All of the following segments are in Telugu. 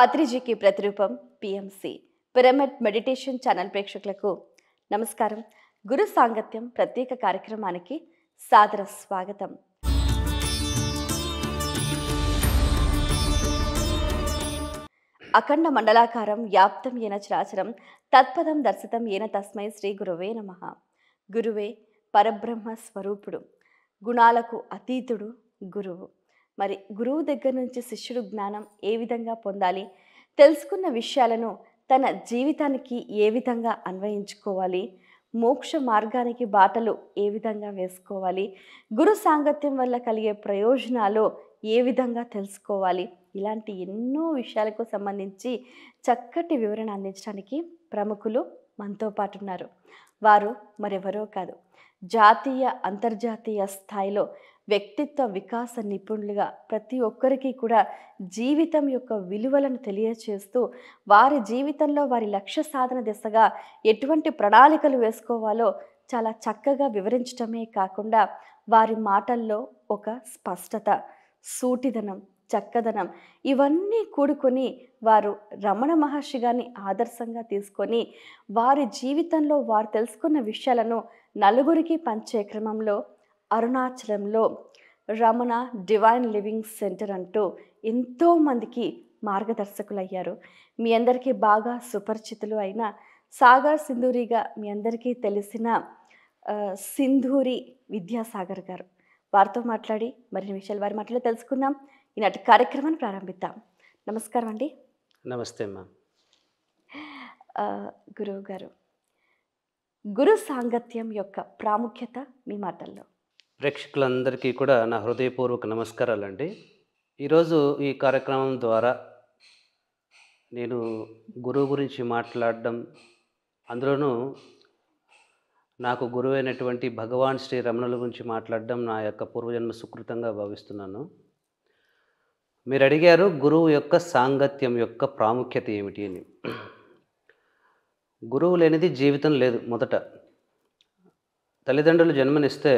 పత్రిజీకి ప్రతిరూపం పిఎంసి పిరమిడ్ మెడిటేషన్ ఛానల్ ప్రేక్షకులకు నమస్కారం. గురు సాంగత్యం ప్రత్యేక కార్యక్రమానికి సాదర స్వాగతం. అఖండ మండలాకారం యాప్తం ఏన చరాచరం తత్పదం దర్శితం ఏన తస్మై శ్రీ గురువే నమ. గురువే పరబ్రహ్మ స్వరూపుడు గుణాలకు అతీతుడు గురువు. మరి గురువు దగ్గర నుంచి శిష్యుడు జ్ఞానం ఏ విధంగా పొందాలి? తెలుసుకున్న విషయాలను తన జీవితానికి ఏ విధంగా అన్వయించుకోవాలి? మోక్ష మార్గానికి బాటలు ఏ విధంగా వేసుకోవాలి? గురు సాంగత్యం వల్ల కలిగే ప్రయోజనాలు ఏ విధంగా తెలుసుకోవాలి? ఇలాంటి ఎన్నో విషయాలకు సంబంధించి చక్కటి వివరణ అందించడానికి ప్రముఖులు మనతో పాటు ఉన్నారు. వారు మరెవరో కాదు. జాతీయ అంతర్జాతీయ స్థాయిలో వ్యక్తిత్వ వికాస నిపుణులుగా ప్రతి ఒక్కరికి కూడా జీవితం యొక్క విలువలను తెలియచేస్తూ వారి జీవితంలో వారి లక్ష్య సాధన దిశగా ఎటువంటి ప్రణాళికలు వేసుకోవాలో చాలా చక్కగా వివరించడమే కాకుండా వారి మాటల్లో ఒక స్పష్టత సూటిదనం చక్కదనం ఇవన్నీ కూడుకొని వారు రమణ మహర్షి గారిని ఆదర్శంగా తీసుకొని వారి జీవితంలో వారు తెలుసుకున్న విషయాలను నలుగురికి పంచే క్రమంలో అరుణాచలంలో రమణ డివైన్ లివింగ్ సెంటర్ అంటూ ఎంతోమందికి మార్గదర్శకులయ్యారు. మీ అందరికీ బాగా సుపరిచితులు అయిన సాగర్ సింధూరిగా మీ అందరికీ తెలిసిన సింధూరి విద్యాసాగర్ గారు. వారితో మాట్లాడి మరిన్ని విషయాలు వారి మాటలో తెలుసుకుందాం. ఈనాటి కార్యక్రమాన్ని ప్రారంభిద్దాం. నమస్కారం అండి. నమస్తే అమ్మా. గురువు గారు గురు సాంగత్యం యొక్క ప్రాముఖ్యత మీ మాటల్లో. ప్రేక్షకులందరికీ కూడా నా హృదయపూర్వక నమస్కారాలండి. ఈరోజు ఈ కార్యక్రమం ద్వారా నేను గురువు గురించి మాట్లాడడం అందులోనూ నాకు గురువు అయినటువంటి భగవాన్ శ్రీ రమణుల గురించి మాట్లాడడం నా యొక్క పూర్వజన్మ సుకృతంగా భావిస్తున్నాను. మీరు అడిగారు గురువు యొక్క సాంగత్యం యొక్క ప్రాముఖ్యత ఏమిటి అని. గురువు లేనిది జీవితం లేదు మొదట. తల్లిదండ్రులు జన్మనిస్తే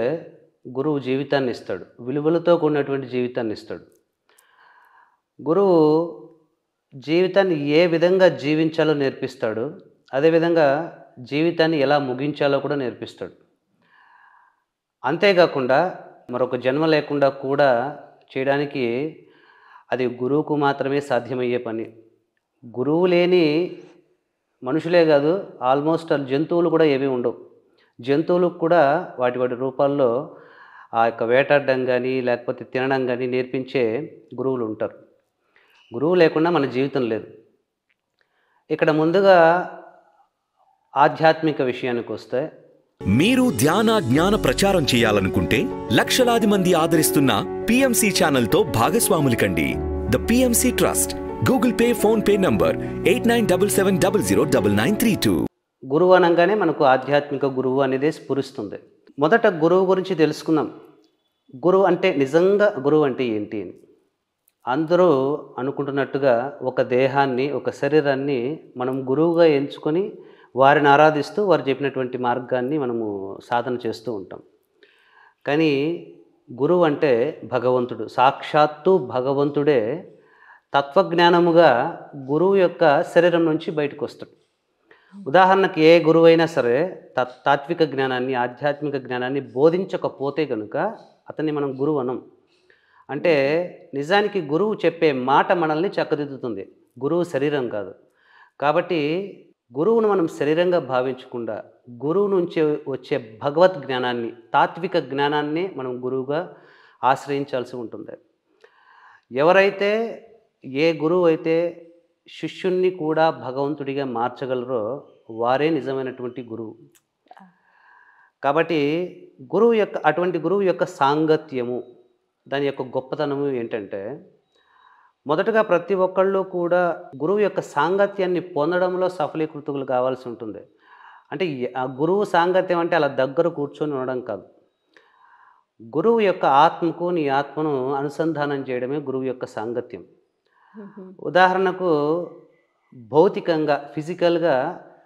గురువు జీవితాన్ని ఇస్తాడు విలువలతో కూడినటువంటి జీవితాన్ని ఇస్తాడు గురువు జీవితాన్ని ఏ విధంగా జీవించాలో నేర్పిస్తాడు అదేవిధంగా జీవితాన్ని ఎలా ముగించాలో కూడా నేర్పిస్తాడు. అంతేకాకుండా మరొక జన్మ లేకుండా కూడా చేయడానికి అది గురువుకు మాత్రమే సాధ్యమయ్యే పని. గురువు లేని మనుషులే కాదు ఆల్మోస్ట్ జంతువులు కూడా ఏమీ ఉండవు. జంతువులకు కూడా వాటి వాటి రూపాల్లో ఆ యొక్క వేటాడడం కానీ లేకపోతే తినడం కానీ నేర్పించే గురువులు ఉంటారు. గురువు లేకుండా మన జీవితం లేదు. ఇక్కడ ముందుగా ఆధ్యాత్మిక విషయానికి వస్తే మీరు ధ్యాన జ్ఞాన ప్రచారం చేయాలనుకుంటే లక్షలాది మంది ఆదరిస్తున్న పిఎంసి ఛానల్తో భాగస్వాములు కండి. The PMC trust Google Pay PhonePe number eight nine double seven double zero double nine three two. గురువు అనగానే మనకు ఆధ్యాత్మిక గురువు అనేది స్ఫురిస్తుంది. మొదట గురువు గురించి తెలుసుకుందాం. గురువు అంటే నిజంగా గురువు అంటే ఏంటి అని. అందరూ అనుకుంటున్నట్టుగా ఒక దేహాన్ని ఒక శరీరాన్ని మనం గురువుగా ఎంచుకొని వారిని ఆరాధిస్తూ వారు చెప్పినటువంటి మార్గాన్ని మనము సాధన చేస్తూ ఉంటాం. కానీ గురువు అంటే భగవంతుడు. సాక్షాత్తు భగవంతుడే తత్వజ్ఞానముగా గురువు యొక్క శరీరం నుంచి బయటకు వస్తాడు. ఉదాహరణకి ఏ గురువైనా సరే తా- తాత్విక జ్ఞానాన్ని ఆధ్యాత్మిక జ్ఞానాన్ని బోధించకపోతే కనుక అతన్ని మనం గురువు అనం. అంటే నిజానికి గురువు చెప్పే మాట మనల్ని చక్కదిద్దుతుంది. గురువు శరీరం కాదు. కాబట్టి గురువును మనం శరీరంగా భావించకుండా గురువు నుంచి వచ్చే భగవత్ జ్ఞానాన్ని తాత్విక జ్ఞానాన్ని మనం గురువుగా ఆశ్రయించాల్సి ఉంటుంది. ఎవరైతే ఏ గురువు అయితే శిష్యుణ్ణి కూడా భగవంతుడిగా మార్చగలరో వారే నిజమైనటువంటి గురువు. కాబట్టి గురువు యొక్క అటువంటి గురువు యొక్క సాంగత్యము దాని యొక్క గొప్పతనము ఏంటంటే మొదటగా ప్రతి ఒక్కళ్ళు కూడా గురువు యొక్క సాంగత్యాన్ని పొందడంలో సఫలీకృతులు కావాల్సి ఉంటుంది. అంటే ఆ గురువు సాంగత్యం అంటే అలా దగ్గర కూర్చొని ఉండడం కాదు. గురువు యొక్క ఆత్మకు నీ ఆత్మను అనుసంధానం చేయడమే గురువు యొక్క సాంగత్యం. ఉదాహరణకు భౌతికంగా ఫిజికల్గా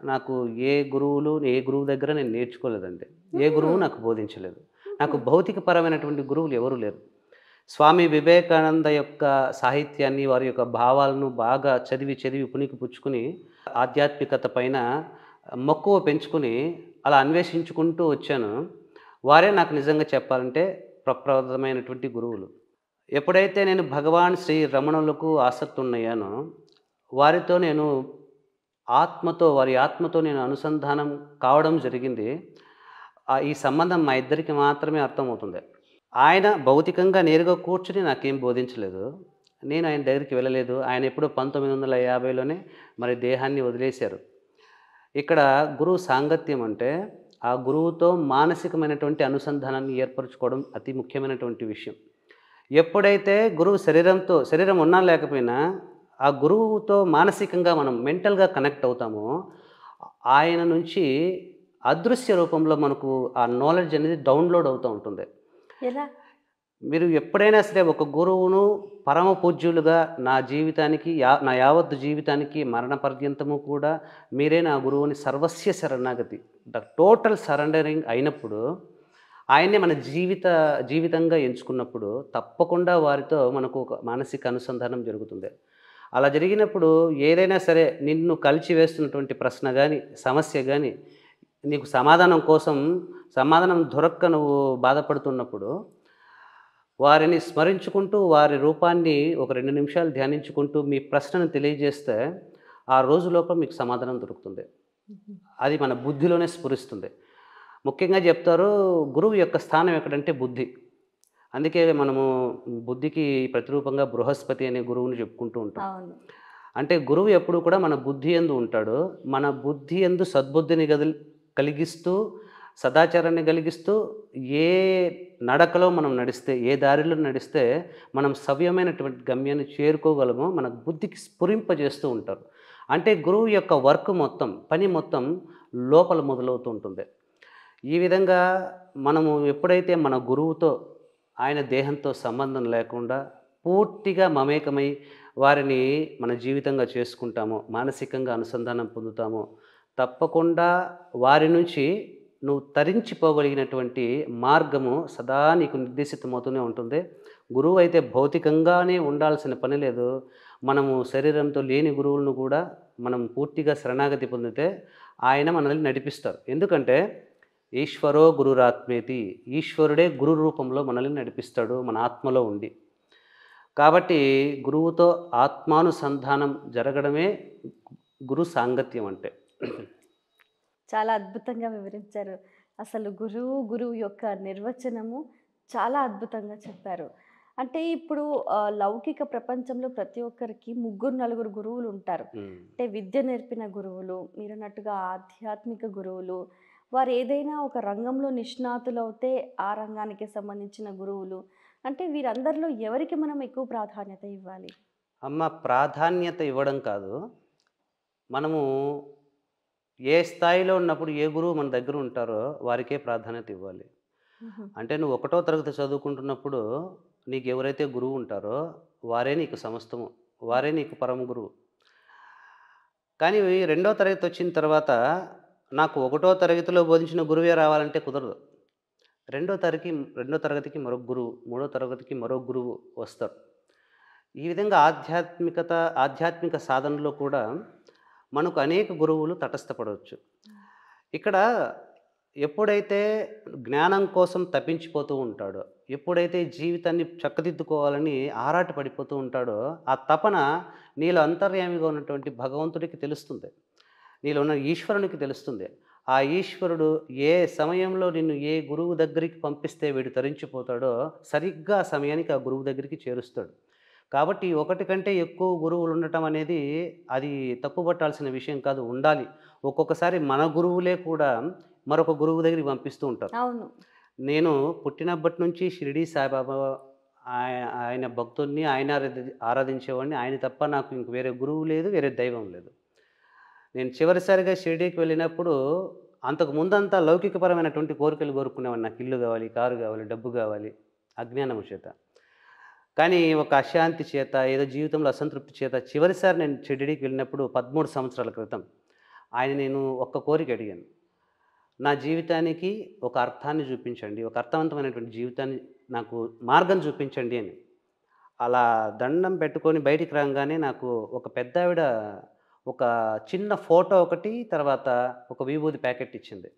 నాకు ఏ గురువులు ఏ గురువు దగ్గర నేను నేర్చుకోలేదండి. ఏ గురువు నాకు బోధించలేదు. నాకు భౌతికపరమైనటువంటి గురువులు ఎవరు లేరు. స్వామి వివేకానంద యొక్క సాహిత్యాన్ని వారి యొక్క భావాలను బాగా చదివి చదివి పునికి పుచ్చుకుని ఆధ్యాత్మికత పైన మక్కువ పెంచుకుని అలా అన్వేషించుకుంటూ వచ్చాను. వారే నాకు నిజంగా చెప్పాలంటే ప్రప్రదమైనటువంటి గురువులు. ఎప్పుడైతే నేను భగవాన్ శ్రీ రమణులకు ఆసక్తి ఉన్నాయానో వారితో నేను ఆత్మతో వారి ఆత్మతో నేను అనుసంధానం కావడం జరిగింది. ఈ సంబంధం మా ఇద్దరికి మాత్రమే అర్థమవుతుంది. ఆయన భౌతికంగా నేరుగా కూర్చుని నాకేం బోధించలేదు. నేను ఆయన దగ్గరికి వెళ్ళలేదు. ఆయన ఎప్పుడో పంతొమ్మిది వందల యాభైలోనే మరి దేహాన్ని వదిలేశారు. ఇక్కడ గురువు సాంగత్యం అంటే ఆ గురువుతో మానసికమైనటువంటి అనుసంధానాన్ని ఏర్పరచుకోవడం అతి ముఖ్యమైనటువంటి విషయం. ఎప్పుడైతే గురువు శరీరంతో శరీరం ఉన్నా లేకపోయినా ఆ గురువుతో మానసికంగా మనం మెంటల్గా కనెక్ట్ అవుతామో ఆయన నుంచి అదృశ్య రూపంలో మనకు ఆ నాలెడ్జ్ అనేది డౌన్లోడ్ అవుతూ ఉంటుంది. ఎలా? మీరు ఎప్పుడైనా సరే ఒక గురువును పరమ పూజ్యులుగా నా జీవితానికి యా నా యావత్ జీవితానికి మరణ పర్యంతము కూడా మీరే నా గురువుని సర్వస్య శరణాగతి ద టోటల్ సరెండరింగ్ అయినప్పుడు ఆయన్ని మన జీవిత జీవితంగా ఎంచుకున్నప్పుడు తప్పకుండా వారితో మనకు ఒక మానసిక అనుసంధానం జరుగుతుంది. అలా జరిగినప్పుడు ఏదైనా సరే నిన్ను కలిచి వేస్తున్నటువంటి ప్రశ్న కానీ సమస్య కానీ నీకు సమాధానం కోసం సమాధానం దొరక్క నువ్వు బాధపడుతున్నప్పుడు వారిని స్మరించుకుంటూ వారి రూపాన్ని ఒక రెండు నిమిషాలు ధ్యానించుకుంటూ మీ ప్రశ్నను తెలియజేస్తే ఆ రోజు లోపల మీకు సమాధానం దొరుకుతుంది. అది మన బుద్ధిలోనే స్ఫురిస్తుంది. ముఖ్యంగా చెప్తారు గురువు యొక్క స్థానం ఎక్కడంటే బుద్ధి. అందుకే మనము బుద్ధికి ప్రతిరూపంగా బృహస్పతి అనే గురువుని చెప్పుకుంటూ ఉంటాం. అంటే గురువు ఎప్పుడు కూడా మన బుద్ధి ఎందు ఉంటాడు. మన బుద్ధి ఎందు సద్బుద్ధిని గదిలి కలిగిస్తూ సదాచారాన్ని కలిగిస్తూ ఏ నడకలో మనం నడిస్తే ఏ దారిలో నడిస్తే మనం సవ్యమైనటువంటి గమ్యాన్ని చేరుకోగలమో మన బుద్ధికి స్ఫురింపజేస్తూ ఉంటారు. అంటే గురువు యొక్క వర్క్ మొత్తం పని మొత్తం లోపల మొదలవుతూ ఉంటుంది. ఈ విధంగా మనము ఎప్పుడైతే మన గురువుతో ఆయన దేహంతో సంబంధం లేకుండా పూర్తిగా మమేకమై వారిని మన జీవితంగా చేసుకుంటామో మానసికంగా అనుసంధానం పొందుతామో తప్పకుండా వారి నుంచి నువ్వు తరించిపోగలిగినటువంటి మార్గము సదా నీకు నిర్దేశితమవుతూనే ఉంటుంది. గురువు అయితే భౌతికంగానే ఉండాల్సిన పని లేదు. మనము శరీరంతో లేని గురువులను కూడా మనం పూర్తిగా శరణాగతి పొందితే ఆయన మనల్ని నడిపిస్తారు. ఎందుకంటే ఈశ్వరో గురురాత్మేతి. ఈశ్వరుడే గురు రూపంలో మనల్ని నడిపిస్తాడు మన ఆత్మలో ఉండి. కాబట్టి గురువుతో ఆత్మానుసంధానం జరగడమే గురు సాంగత్యం అంటే. చాలా అద్భుతంగా వివరించారు. అసలు గురువు గురువు యొక్క నిర్వచనము చాలా అద్భుతంగా చెప్పారు. అంటే ఇప్పుడు లౌకిక ప్రపంచంలో ప్రతి ఒక్కరికి ముగ్గురు నలుగురు గురువులు ఉంటారు. అంటే విద్య నేర్పిన గురువులు మీరు అన్నట్టుగా ఆధ్యాత్మిక గురువులు వారు ఏదైనా ఒక రంగంలో నిష్ణాతులు అవుతే ఆ రంగానికి సంబంధించిన గురువులు అంటే వీరందరిలో ఎవరికి మనం ఎక్కువ ప్రాధాన్యత ఇవ్వాలి? అమ్మ ప్రాధాన్యత ఇవ్వడం కాదు. మనము ఏ స్థాయిలో ఉన్నప్పుడు ఏ గురువు మన దగ్గర ఉంటారో వారికే ప్రాధాన్యత ఇవ్వాలి. అంటే నువ్వు ఒకటో తరగతి చదువుకుంటున్నప్పుడు నీకు ఎవరైతే గురువు ఉంటారో వారే నీకు సమస్తము వారే నీకు పరమ గురువు. కానీ రెండో తరగతి వచ్చిన తర్వాత నాకు ఒకటో తరగతిలో బోధించిన గురువే రావాలంటే కుదరదు. రెండో తరగతి రెండో తరగతికి మరో గురువు మూడో తరగతికి మరో గురువు వస్తారు. ఈ విధంగా ఆధ్యాత్మికత ఆధ్యాత్మిక సాధనలో కూడా మనకు అనేక గురువులు తటస్థపడవచ్చు. ఇక్కడ ఎప్పుడైతే జ్ఞానం కోసం తప్పించిపోతూ ఉంటాడో ఎప్పుడైతే జీవితాన్ని చక్కదిద్దుకోవాలని ఆరాట పడిపోతూ ఉంటాడో ఆ తపన నీలో అంతర్యామిగా ఉన్నటువంటి భగవంతుడికి తెలుస్తుంది. నీలో ఉన్న ఈశ్వరునికి తెలుస్తుంది. ఆ ఈశ్వరుడు ఏ సమయంలో నిన్ను ఏ గురువు దగ్గరికి పంపిస్తే వీడు తరించిపోతాడో సరిగ్గా ఆ సమయానికి ఆ గురువు దగ్గరికి చేరుస్తాడు. కాబట్టి ఒకటి కంటే ఎక్కువ గురువులు ఉండటం అనేది అది తప్పుపట్టాల్సిన విషయం కాదు ఉండాలి. ఒక్కొక్కసారి మన గురువులే కూడా మరొక గురువు దగ్గరికి పంపిస్తూ ఉంటారు. అవును. నేను పుట్టినప్పటి నుంచి షిరిడి సాయిబాబా ఆయ- ఆయన భక్తుడిని ఆయన ఆరాధి- ఆరాధించేవాడిని. ఆయన తప్ప నాకు ఇంక వేరే గురువు లేదు వేరే దైవం లేదు. నేను చివరిసారిగా షిరిడీకి వెళ్ళినప్పుడు అంతకు ముందంతా లౌకికపరమైనటువంటి కోరికలు కోరుకునేవాడిని. నాకు ఇల్లు కావాలి కారు కావాలి డబ్బు కావాలి అజ్ఞానము చేత. కానీ ఒక అశాంతి చేత ఏదో జీవితంలో అసంతృప్తి చేత చివరిసారి నేను షిరిడీకి వెళ్ళినప్పుడు పదమూడు సంవత్సరాల క్రితం ఆయన నేను ఒక్క కోరిక అడిగాను. నా జీవితానికి ఒక అర్థాన్ని చూపించండి ఒక అర్థవంతమైనటువంటి జీవితాన్ని నాకు మార్గం చూపించండి అని. అలా దండం పెట్టుకొని బయటికి రాగానే నాకు ఒక పెద్ద ఆవిడ ఒక చిన్న ఫోటో ఒకటి తర్వాత ఒక విభూది ప్యాకెట్ ఇచ్చింది.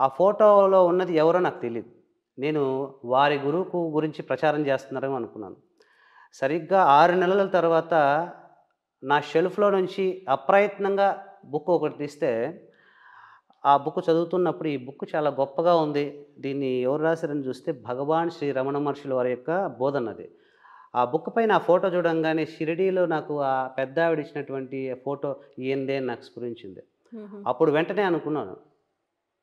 ఆ ఫోటోలో ఉన్నది ఎవరో నాకు తెలియదు నేను వారి గురువుకు గురించి ప్రచారం చేస్తున్నారేమో అనుకున్నాను. సరిగ్గా ఆరు నెలల తర్వాత నా షెల్ఫ్లో నుంచి అప్రయత్నంగా బుక్ ఒకటి తీస్తే ఆ బుక్ చదువుతున్నప్పుడు ఈ బుక్ చాలా గొప్పగా ఉంది. దీన్ని ఎవరు రాశారని చూస్తే భగవాన్ శ్రీ రమణ మహర్షుల వారి యొక్క బోధన అది ఆ బుక్ పైన ఆ ఫోటో చూడంగానే షిరిడీలో నాకు ఆ పెద్ద ఆవిడ ఇచ్చినటువంటి ఫోటో ఏందే అని నాకు స్ఫురించింది. అప్పుడు వెంటనే అనుకున్నాను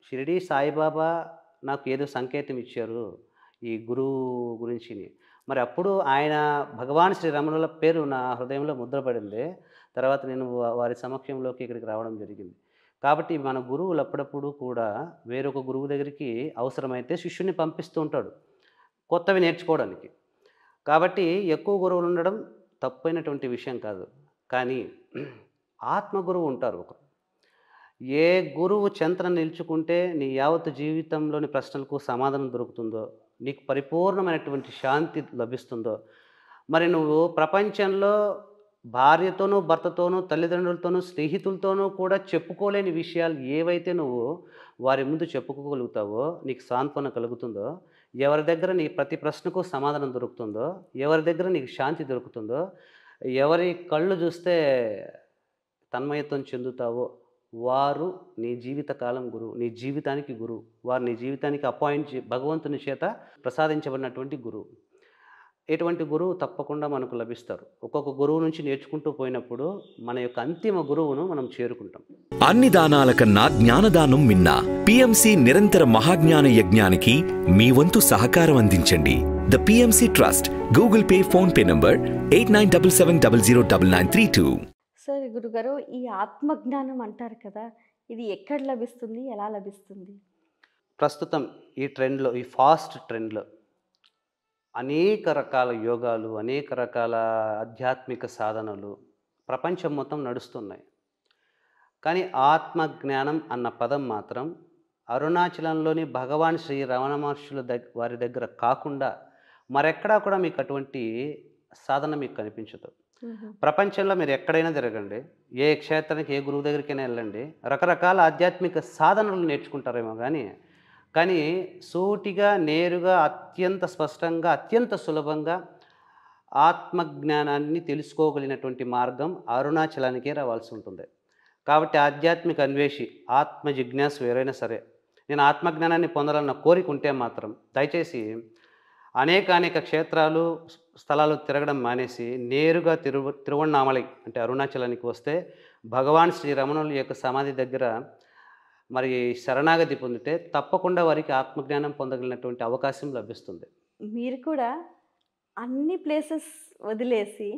షిరిడి సాయిబాబా నాకు ఏదో సంకేతం ఇచ్చారు ఈ గురువు గురించిని. మరి అప్పుడు ఆయన భగవాన్ శ్రీ రమణుల పేరు నా హృదయంలో ముద్రపడింది. తర్వాత నేను వారి సమక్షంలోకి ఇక్కడికి రావడం జరిగింది. కాబట్టి మన గురువులు అప్పుడప్పుడు కూడా వేరొక గురువు దగ్గరికి అవసరమైతే శిష్యుని పంపిస్తూ ఉంటాడు కొత్తవి నేర్చుకోవడానికి. కాబట్టి ఎక్కువ గురువులు ఉండడం తప్పైనటువంటి విషయం కాదు. కానీ ఆత్మ గురువు ఉంటారు ఒకరు. ఏ గురువు చెంతన నిలుచుకుంటే నీ యావత్ జీవితంలోని ప్రశ్నలకు సమాధానం దొరుకుతుందో నీకు పరిపూర్ణమైనటువంటి శాంతి లభిస్తుందో మరి నువ్వు ప్రపంచంలో భార్యతోనూ భర్తతోనూ తల్లిదండ్రులతోనూ స్నేహితులతోనూ కూడా చెప్పుకోలేని విషయాలు ఏవైతే నువ్వు వారి ముందు చెప్పుకోగలుగుతావో నీకు సాంత్వన కలుగుతుందో ఎవరి దగ్గర నీ ప్రతి ప్రశ్నకు సమాధానం దొరుకుతుందో ఎవరి దగ్గర నీకు శాంతి దొరుకుతుందో ఎవరి కళ్ళు చూస్తే తన్మయత్వం చెందుతావో వారు నీ జీవితకాలం గురువు నీ జీవితానికి గురువు. వారు నీ జీవితానికి అపాయింట్ చే- భగవంతుని చేత ప్రసాదించబడినటువంటి గురువు. ఎటువంటి గురువు తప్పకుండా మనకు లభిస్తారు. ఒక్కొక్క గురువు నుంచి నేర్చుకుంటూ పోయినప్పుడు మన యొక్క అంతిమ గురువును మనం చేరుకుంటాం. అన్ని దానాల కన్నా జ్ఞానదానం మిన్న పిఎంసి నిరంతర మహాజ్ఞాన యజ్ఞానికి మీ వంతు సహకారం అందించండి. The PMC trust Google Pay PhonePe number eight nine double seven double zero double nine three two సరే గురుగారు ఈ ఆత్మజ్ఞానం అంటారు కదా ఇది ఎక్కడ లభిస్తుంది ఎలా లభిస్తుంది? ప్రస్తుతం ఈ ట్రెండ్లో ఈ ఫాస్ట్ ట్రెండ్లో అనేక రకాల యోగాలు అనేక రకాల ఆధ్యాత్మిక సాధనలు ప్రపంచం మొత్తం నడుస్తున్నాయి. కానీ ఆత్మ జ్ఞానం అన్న పదం మాత్రం అరుణాచలంలోని భగవాన్ శ్రీ రమణ మహర్షుల దగ్ వారి దగ్గర కాకుండా మరెక్కడా కూడా మీకు అటువంటి సాధన మీకు కనిపించదు. ప్రపంచంలో మీరు ఎక్కడైనా తిరగండి ఏ క్షేత్రానికి ఏ గురువు దగ్గరికైనా వెళ్ళండి రకరకాల ఆధ్యాత్మిక సాధనలు నేర్చుకుంటారేమో కానీ కానీ సూటిగా నేరుగా అత్యంత స్పష్టంగా అత్యంత సులభంగా ఆత్మజ్ఞానాన్ని తెలుసుకోగలిగినటువంటి మార్గం అరుణాచలానికే రావాల్సి ఉంటుంది. కాబట్టి ఆధ్యాత్మిక అన్వేషి ఆత్మ జిజ్ఞాసు ఎవరైనా సరే నేను ఆత్మజ్ఞానాన్ని పొందాలన్న కోరిక ఉంటే మాత్రం దయచేసి అనేక అనేక క్షేత్రాలు స్థలాలు తిరగడం మానేసి నేరుగా తిరు తిరువణామలై అంటే అరుణాచలానికి వస్తే భగవాన్ శ్రీ రమణుల యొక్క సమాధి దగ్గర మరి శరణాగతి పొందితే తప్పకుండా వారికి ఆత్మజ్ఞానం పొందగలిగినటువంటి అవకాశం లభిస్తుంది. మీరు కూడా అన్ని ప్లేసెస్ వదిలేసి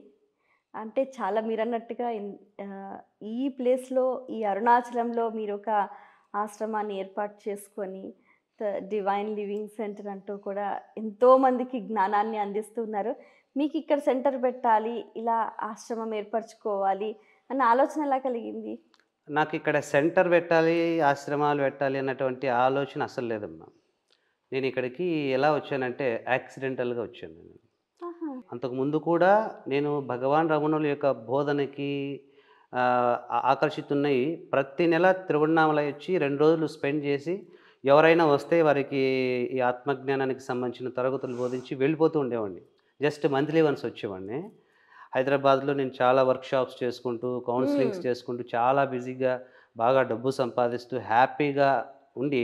అంటే చాలా మీరు అన్నట్టుగా ఈ ప్లేస్లో ఈ అరుణాచలంలో మీరు ఒక ఆశ్రమాన్ని ఏర్పాటు చేసుకొని డివైన్ లివింగ్ సెంటర్ అంటూ కూడా ఎంతోమందికి జ్ఞానాన్ని అందిస్తున్నారు. మీకు ఇక్కడ సెంటర్ పెట్టాలి ఇలా ఆశ్రమం ఏర్పరచుకోవాలి అన్న ఆలోచన ఎలా కలిగింది? నాకు ఇక్కడ సెంటర్ పెట్టాలి ఆశ్రమాలు పెట్టాలి అన్నటువంటి ఆలోచన అసలు లేదమ్మా. నేను ఇక్కడికి ఎలా వచ్చానంటే యాక్సిడెంటల్గా వచ్చాను నేను. అంతకుముందు కూడా నేను భగవాన్ రమణుల యొక్క బోధనకి ఆకర్షితున్నాయి. ప్రతి నెల తిరువണ്ണామలై వచ్చి రెండు రోజులు స్పెండ్ చేసి ఎవరైనా వస్తే వారికి ఈ ఆత్మజ్ఞానానికి సంబంధించిన తరగతులు బోధించి వెళ్ళిపోతూ ఉండేవాడిని. జస్ట్ మంత్లీ వన్స్ వచ్చేవాడిని. హైదరాబాద్లో నేను చాలా వర్క్షాప్స్ చేసుకుంటూ కౌన్సిలింగ్స్. చేసుకుంటూ చాలా బిజీగా బాగా డబ్బు సంపాదిస్తూ హ్యాపీగా ఉండి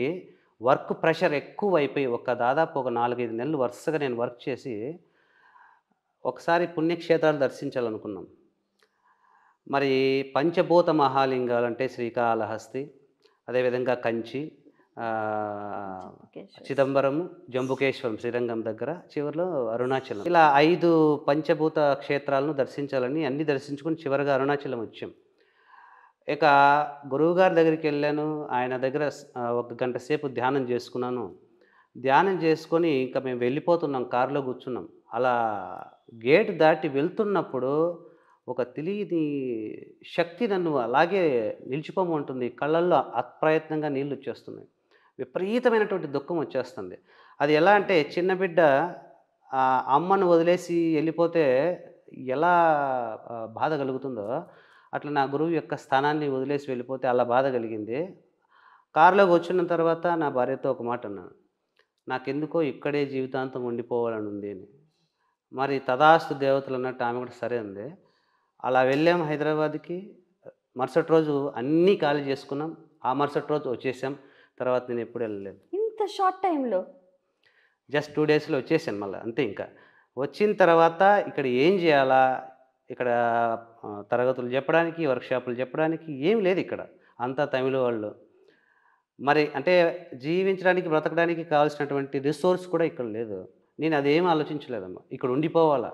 వర్క్ ప్రెషర్ ఎక్కువ అయిపోయి ఒక దాదాపు ఒక నాలుగైదు నెలలు వరుసగా నేను వర్క్ చేసి ఒకసారి పుణ్యక్షేత్రాలు దర్శించాలనుకున్నాం మరి పంచభూత మహాలింగాలు అంటే శ్రీకాళహస్తి అదేవిధంగా కంచి. చిదంబరం జంబుకేశ్వరం. శ్రీరంగం దగ్గర చివరిలో అరుణాచలం. ఇలా ఐదు పంచభూత క్షేత్రాలను దర్శించాలని అన్ని దర్శించుకుని చివరిగా అరుణాచలం వచ్చాం. ఇక గురువుగారి దగ్గరికి వెళ్ళాను. ఆయన దగ్గర ఒక గంట సేపు ధ్యానం చేసుకున్నాను. ధ్యానం చేసుకొని ఇంకా మేము వెళ్ళిపోతున్నాం కారులో కూర్చున్నాం. అలా గేట్ దాటి వెళ్తున్నప్పుడు ఒక తెలియని శక్తి నన్ను అలాగే నిలిచిపోమంటుంది. కళ్ళల్లో అప్రయత్నంగా నీళ్ళు వచ్చేస్తున్నాయి. విపరీతమైనటువంటి దుఃఖం వచ్చేస్తుంది. అది ఎలా అంటే చిన్న బిడ్డ ఆ అమ్మను వదిలేసి వెళ్ళిపోతే ఎలా బాధ కలుగుతుందో అట్లా నా గురువు యొక్క స్థానాన్ని వదిలేసి వెళ్ళిపోతే అలా బాధ కలిగింది. కారులోకి వచ్చిన తర్వాత నా భార్యతో ఒక మాట అన్నాను. నాకెందుకో ఇక్కడే జీవితాంతం ఉండిపోవాలని ఉంది అని. మరి తదాస్తు దేవతలు అన్నట్టు ఆమె కూడా సరే ఉంది అలా వెళ్ళాం హైదరాబాద్కి. మరుసటి రోజు అన్నీ ఖాళీ చేసుకున్నాం. ఆ మరుసటి రోజు వచ్చేసాం. తర్వాత నేను ఎప్పుడు వెళ్ళలేదు. ఇంత షార్ట్ టైంలో జస్ట్ టూ డేస్లో వచ్చేసాను మళ్ళీ అంతే ఇంకా. వచ్చిన తర్వాత ఇక్కడ ఏం చేయాలా? ఇక్కడ తరగతులు చెప్పడానికి వర్క్షాపులు చెప్పడానికి ఏం లేదు ఇక్కడ అంతా తమిళ వాళ్ళు. మరి అంటే జీవించడానికి బ్రతకడానికి కావాల్సినటువంటి రిసోర్స్ కూడా ఇక్కడ లేదు. నేను అదేం ఆలోచించలేదమ్మా. ఇక్కడ ఉండిపోవాలా?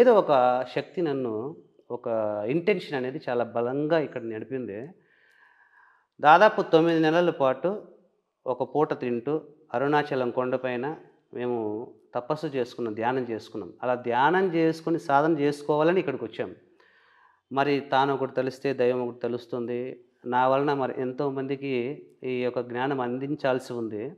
ఏదో ఒక శక్తి నన్ను ఒక ఇంటెన్షన్ అనేది చాలా బలంగా ఇక్కడ నడిపింది. దాదాపు తొమ్మిది నెలల పాటు ఒక పూట తింటూ అరుణాచలం కొండపైన మేము తపస్సు చేసుకున్నాం ధ్యానం చేసుకున్నాం. అలా ధ్యానం చేసుకుని సాధన చేసుకోవాలని ఇక్కడికి వచ్చాం. మరి తాను ఒకటి తెలిస్తే దైవం ఒకటి తెలుస్తుంది. నా వలన మరి ఎంతోమందికి ఈ యొక్క జ్ఞానం అందించాల్సి ఉంది.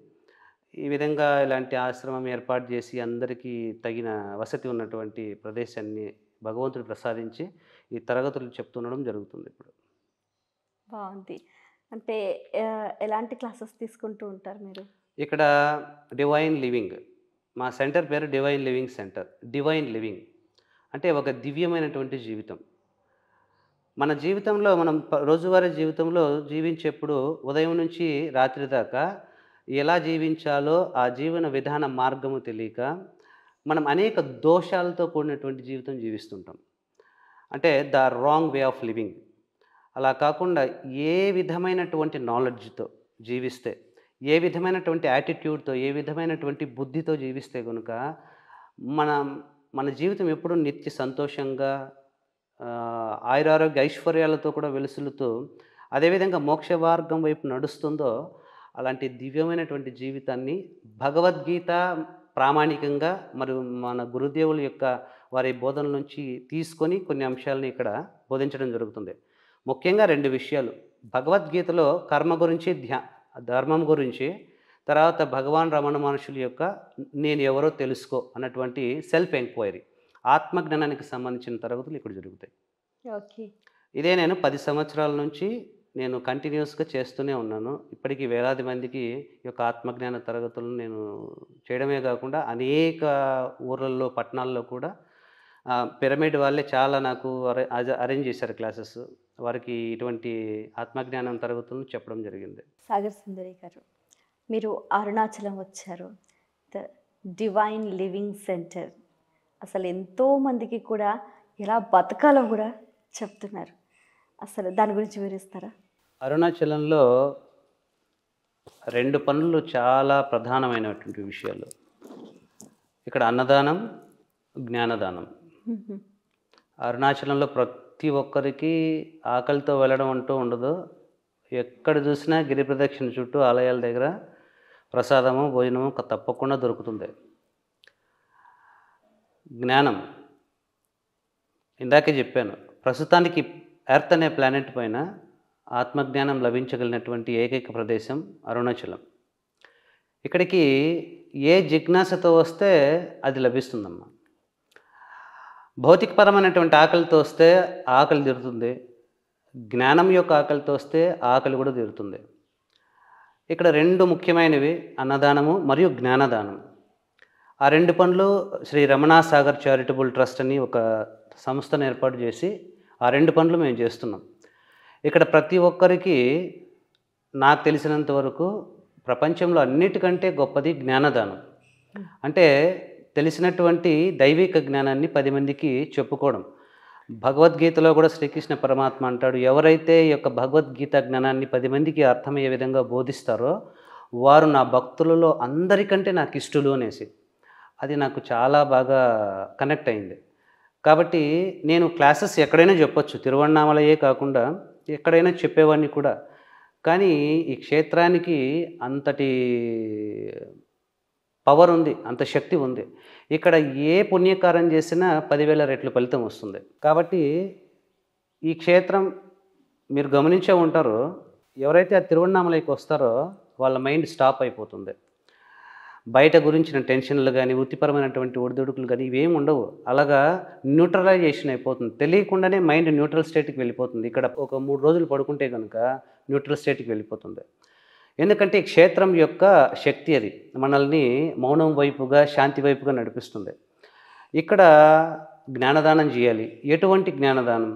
ఈ విధంగా ఇలాంటి ఆశ్రమం ఏర్పాటు చేసి అందరికీ తగిన వసతి ఉన్నటువంటి ప్రదేశాన్ని భగవంతుడు ప్రసాదించి ఈ తరగతులు చెప్తుండడం జరుగుతుంది ఇప్పుడు. బాగుంది. అంటే ఎలాంటి క్లాసెస్ తీసుకుంటూ ఉంటారు మీరు? ఇక్కడ డివైన్ లివింగ్. మా సెంటర్ పేరు divine living centre. Divine living. అంటే ఒక దివ్యమైనటువంటి జీవితం. మన జీవితంలో మనం రోజువారీ జీవితంలో జీవించేప్పుడు ఉదయం నుంచి రాత్రి దాకా ఎలా జీవించాలో ఆ జీవన విధాన మార్గము తెలియక మనం అనేక దోషాలతో కూడినటువంటి జీవితం జీవిస్తుంటాం. అంటే the wrong way of living. అలా కాకుండా ఏ విధమైనటువంటి నాలెడ్జ్తో జీవిస్తే ఏ విధమైనటువంటి యాటిట్యూడ్తో ఏ విధమైనటువంటి బుద్ధితో జీవిస్తే కనుక మన మన జీవితం ఎప్పుడూ నిత్య సంతోషంగా ఆయురారోగ్య ఐశ్వర్యాలతో కూడా వెలుసులుతూ అదేవిధంగా మోక్ష మార్గం వైపు నడుస్తుందో అలాంటి దివ్యమైనటువంటి జీవితాన్ని భగవద్గీత ప్రామాణికంగా మరియు మన గురుదేవుల యొక్క వారి బోధన నుంచి తీసుకొని కొన్ని అంశాలని ఇక్కడ బోధించడం జరుగుతుంది. ముఖ్యంగా రెండు విషయాలు. భగవద్గీతలో కర్మ గురించి ధ్యా ధర్మం గురించి తర్వాత భగవాన్ రమణ మనుషుల యొక్క నేను ఎవరో తెలుసుకో అన్నటువంటి సెల్ఫ్ ఎంక్వైరీ. ఆత్మజ్ఞానానికి సంబంధించిన తరగతులు ఇక్కడ జరుగుతాయి. ఓకే. ఇదే నేను పది సంవత్సరాల నుంచి నేను కంటిన్యూస్గా చేస్తూనే ఉన్నాను. ఇప్పటికీ వేలాది మందికి ఈ యొక్క ఆత్మజ్ఞాన తరగతులను నేను చేయడమే కాకుండా అనేక ఊర్లలో పట్టణాల్లో కూడా పిరమిడ్ వాళ్ళే చాలా నాకు అరేంజ్ చేశారు క్లాసెస్. వారికి ఇటువంటి ఆత్మజ్ఞానం తరగతులను చెప్పడం జరిగింది. సాగర్ సుందరి గారు మీరు అరుణాచలం వచ్చారు. The divine living centre. అసలు ఎంతో మందికి కూడా ఎలా బతకాలో కూడా చెప్తున్నారు. అసలు దాని గురించి వివరిస్తారా? అరుణాచలంలో రెండు పనులు చాలా ప్రధానమైనటువంటి విషయాలు. ఇక్కడ అన్నదానం జ్ఞానదానం. అరుణాచలంలో ప్రతి ఒక్కరికి ఆకలితో వెళ్ళడం అంటూ ఉండదు. ఎక్కడ చూసినా గిరి ప్రదక్షిణ చుట్టూ ఆలయాల దగ్గర ప్రసాదము భోజనము తప్పకుండా దొరుకుతుంది జ్ఞానం. ఇందాకే చెప్పాను ప్రస్తుతానికి ఎర్త్ అనే ప్లానెట్ పైన ఆత్మజ్ఞానం లభించగలిగినటువంటి ఏకైక ప్రదేశం అరుణాచలం. ఇక్కడికి ఏ జిజ్ఞాసతో వస్తే అది లభిస్తుందమ్మా. భౌతికపరమైనటువంటి ఆకలితో వస్తే ఆకలి తీరుతుంది. జ్ఞానం యొక్క ఆకలితో వస్తే ఆకలి కూడా తీరుతుంది. ఇక్కడ రెండు ముఖ్యమైనవి అన్నదానము మరియు జ్ఞానదానం. ఆ రెండు పనులు శ్రీ రమణా సాగర్ చారిటబుల్ ట్రస్ట్ అని ఒక సంస్థను ఏర్పాటు చేసి ఆ రెండు పనులు మేము చేస్తున్నాం. ఇక్కడ ప్రతి ఒక్కరికి నాకు తెలిసినంత వరకు ప్రపంచంలో అన్నిటికంటే గొప్పది జ్ఞానదానం. అంటే తెలిసినటువంటి దైవిక జ్ఞానాన్ని పది మందికి చెప్పుకోవడం. భగవద్గీతలో కూడా శ్రీకృష్ణ పరమాత్మ అంటాడు ఎవరైతే ఈ యొక్క భగవద్గీత జ్ఞానాన్ని పది మందికి అర్థమయ్యే విధంగా బోధిస్తారో వారు నా భక్తులలో అందరికంటే నాకు ఇష్టలు అనేసి. అది నాకు చాలా బాగా కనెక్ట్ అయింది. కాబట్టి నేను క్లాసెస్ ఎక్కడైనా చెప్పొచ్చు తిరువణామలయే కాకుండా ఎక్కడైనా చెప్పేవాడిని కూడా. కానీ ఈ క్షేత్రానికి అంతటి పవర్ ఉంది అంత శక్తి ఉంది. ఇక్కడ ఏ పుణ్యకారం చేసినా పదివేల రెట్లు ఫలితం వస్తుంది. కాబట్టి ఈ క్షేత్రం మీరు గమనించే ఉంటారో ఎవరైతే ఆ తిరువణామలైకి వస్తారో వాళ్ళ మైండ్ స్టాప్ అయిపోతుంది. బయట గురించిన టెన్షన్లు కానీ వృత్తిపరమైనటువంటి ఒడిదుడుకులు కానీ ఇవేం ఉండవు. అలాగా న్యూట్రలైజేషన్ అయిపోతుంది. తెలియకుండానే మైండ్ న్యూట్రల్ స్టేట్కి వెళ్ళిపోతుంది. ఇక్కడ ఒక మూడు రోజులు పడుకుంటే కనుక న్యూట్రల్ స్టేట్కి వెళ్ళిపోతుంది. ఎందుకంటే క్షేత్రం యొక్క శక్తి అది. మనల్ని మౌనం వైపుగా శాంతి వైపుగా నడిపిస్తుంది. ఇక్కడ జ్ఞానదానం చేయాలి. ఎటువంటి జ్ఞానదానం?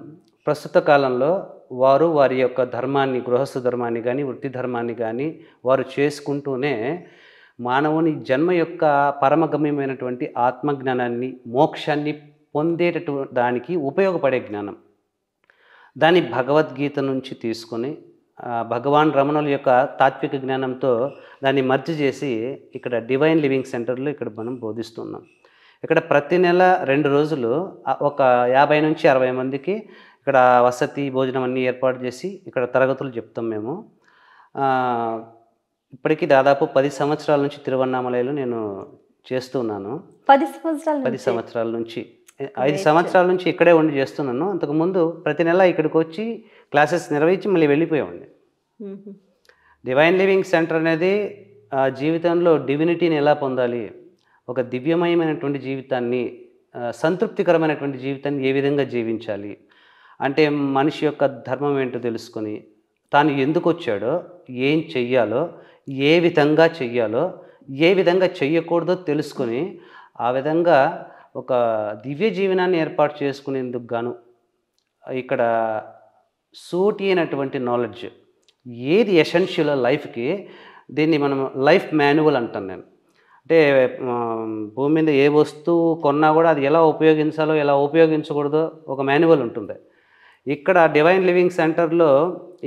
ప్రస్తుత కాలంలో వారు వారి యొక్క ధర్మాన్ని గృహస్థ ధర్మాన్ని కానీ వృత్తి ధర్మాన్ని కానీ వారు చేసుకుంటూనే మానవుని జన్మ యొక్క పరమగమ్యమైనటువంటి ఆత్మజ్ఞానాన్ని మోక్షాన్ని పొందేటటు దానికి ఉపయోగపడే జ్ఞానం. దాన్ని భగవద్గీత నుంచి తీసుకొని భగవాన్ రమణుల యొక్క తాత్విక జ్ఞానంతో దాన్ని మర్చి చేసి ఇక్కడ డివైన్ లివింగ్ సెంటర్లో ఇక్కడ మనం బోధిస్తున్నాం. ఇక్కడ ప్రతి నెల రెండు రోజులు ఒక యాభై నుంచి అరవై మందికి ఇక్కడ వసతి భోజనం అన్నీ ఏర్పాటు చేసి ఇక్కడ తరగతులు చెప్తాం మేము. ఇప్పటికీ దాదాపు పది సంవత్సరాల నుంచి తిరువన్నామలైలో నేను చేస్తున్నాను పది సంవత్సరాల పది. సంవత్సరాల నుంచి. ఐదు. సంవత్సరాల నుంచి ఇక్కడే ఉండి చేస్తున్నాను అంతకుముందు ప్రతి నెల ఇక్కడికి వచ్చి క్లాసెస్ నిర్వహించి మళ్ళీ వెళ్ళిపోయేవాడిని. డివైన్ లివింగ్ సెంటర్ అనేది ఆ జీవితంలో డివినిటీని ఎలా పొందాలి ఒక దివ్యమయమైనటువంటి జీవితాన్ని సంతృప్తికరమైనటువంటి జీవితాన్ని ఏ విధంగా జీవించాలి అంటే మనిషి యొక్క ధర్మం ఏంటో తెలుసుకొని తాను ఎందుకు వచ్చాడో ఏం చెయ్యాలో ఏ విధంగా చెయ్యాలో ఏ విధంగా చెయ్యకూడదో తెలుసుకొని ఆ విధంగా ఒక దివ్య జీవనాన్ని ఏర్పాటు చేసుకునేందుకు గాను ఇక్కడ సూటి అయినటువంటి నాలెడ్జ్ ఏది ఎసెన్షియల్ లైఫ్కి దీన్ని మనం లైఫ్ మాన్యువల్ అంటాను నేను. అంటే భూమి మీద ఏ వస్తువు కొన్నా కూడా అది ఎలా ఉపయోగించాలో ఎలా ఉపయోగించకూడదో ఒక మాన్యువల్ ఉంటుంది. ఇక్కడ డివైన్ లివింగ్ సెంటర్లో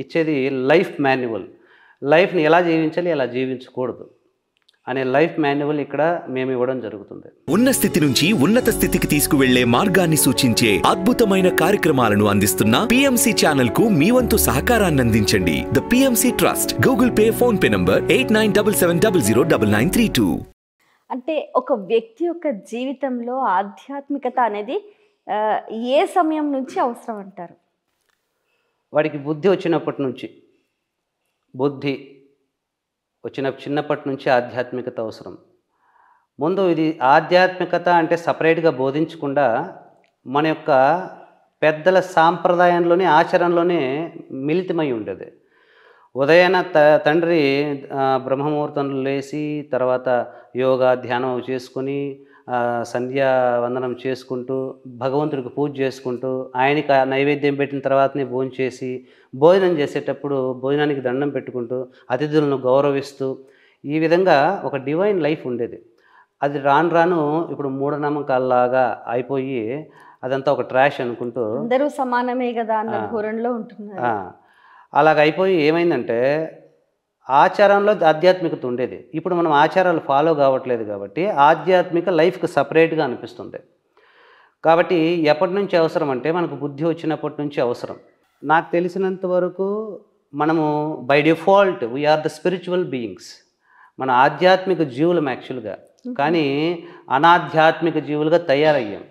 ఇచ్చేది లైఫ్ మాన్యువల్ లైఫ్ని ఎలా జీవించాలి ఎలా జీవించకూడదు. అనే లైఫ్ మాన్యువల్ ఇక్కడ మేము ఇవ్వడం జరుగుతుంది. ఉన్న స్థితి నుంచి ఉన్నత స్థితికి తీసుకువెళ్ళే మార్గాన్ని సూచించే అద్భుతమైన కార్యక్రమాలను అందిస్తున్న పిఎంసి ఛానల్కు మీ వంతు సహకారాన్ని అందించండి. The PMC trust Google Pay PhonePe number eight nine double seven double zero double nine three two అంటే ఒక వ్యక్తి యొక్క జీవితంలో ఆధ్యాత్మికత అనేది ఏ సమయం నుంచి అవసరం అంటారు? వాడికి బుద్ధి వచ్చినప్పటి నుంచి బుద్ధి వచ్చిన చిన్నప్పటి నుంచి ఆధ్యాత్మికత అవసరం. ముందు ఇది ఆధ్యాత్మికత అంటే సపరేట్గా బోధించకుండా మన యొక్క పెద్దల సాంప్రదాయంలోనే ఆచరణలోనే మిళితమై ఉండేది. ఉదయాన త తండ్రి బ్రహ్మముహూర్తంలో లేచి తర్వాత యోగా ధ్యానం చేసుకొని సంధ్యా వందనం చేసుకుంటూ భగవంతుడికి పూజ చేసుకుంటూ ఆయనకి నైవేద్యం పెట్టిన తర్వాతనే భోజనం చేసి భోజనం చేసేటప్పుడు భోజనానికి దండం పెట్టుకుంటూ అతిథులను గౌరవిస్తూ ఈ విధంగా ఒక డివైన్ లైఫ్ ఉండేది. అది రాను రాను ఇప్పుడు మూఢనమ్మకాల్లాగా అయిపోయి అదంతా ఒక ట్రాష్ అనుకుంటూ అందరూ సమానమే కదా అన్న. ధోరణిలో ఉంటున్నారు. అలాగ అయిపోయి ఏమైందంటే ఆచారంలో ఆధ్యాత్మికత ఉండేది. ఇప్పుడు మనం ఆచారాలు ఫాలో కావట్లేదు కాబట్టి ఆధ్యాత్మిక లైఫ్కి సపరేట్గా అనిపిస్తుంది. కాబట్టి ఎప్పటి నుంచి అవసరం అంటే మనకు బుద్ధి వచ్చినప్పటి నుంచి అవసరం. నాకు తెలిసినంత వరకు మనము by default we are the spiritual beings మన ఆధ్యాత్మిక జీవులం యాక్చువల్గా కానీ అనాధ్యాత్మిక జీవులుగా తయారయ్యాం.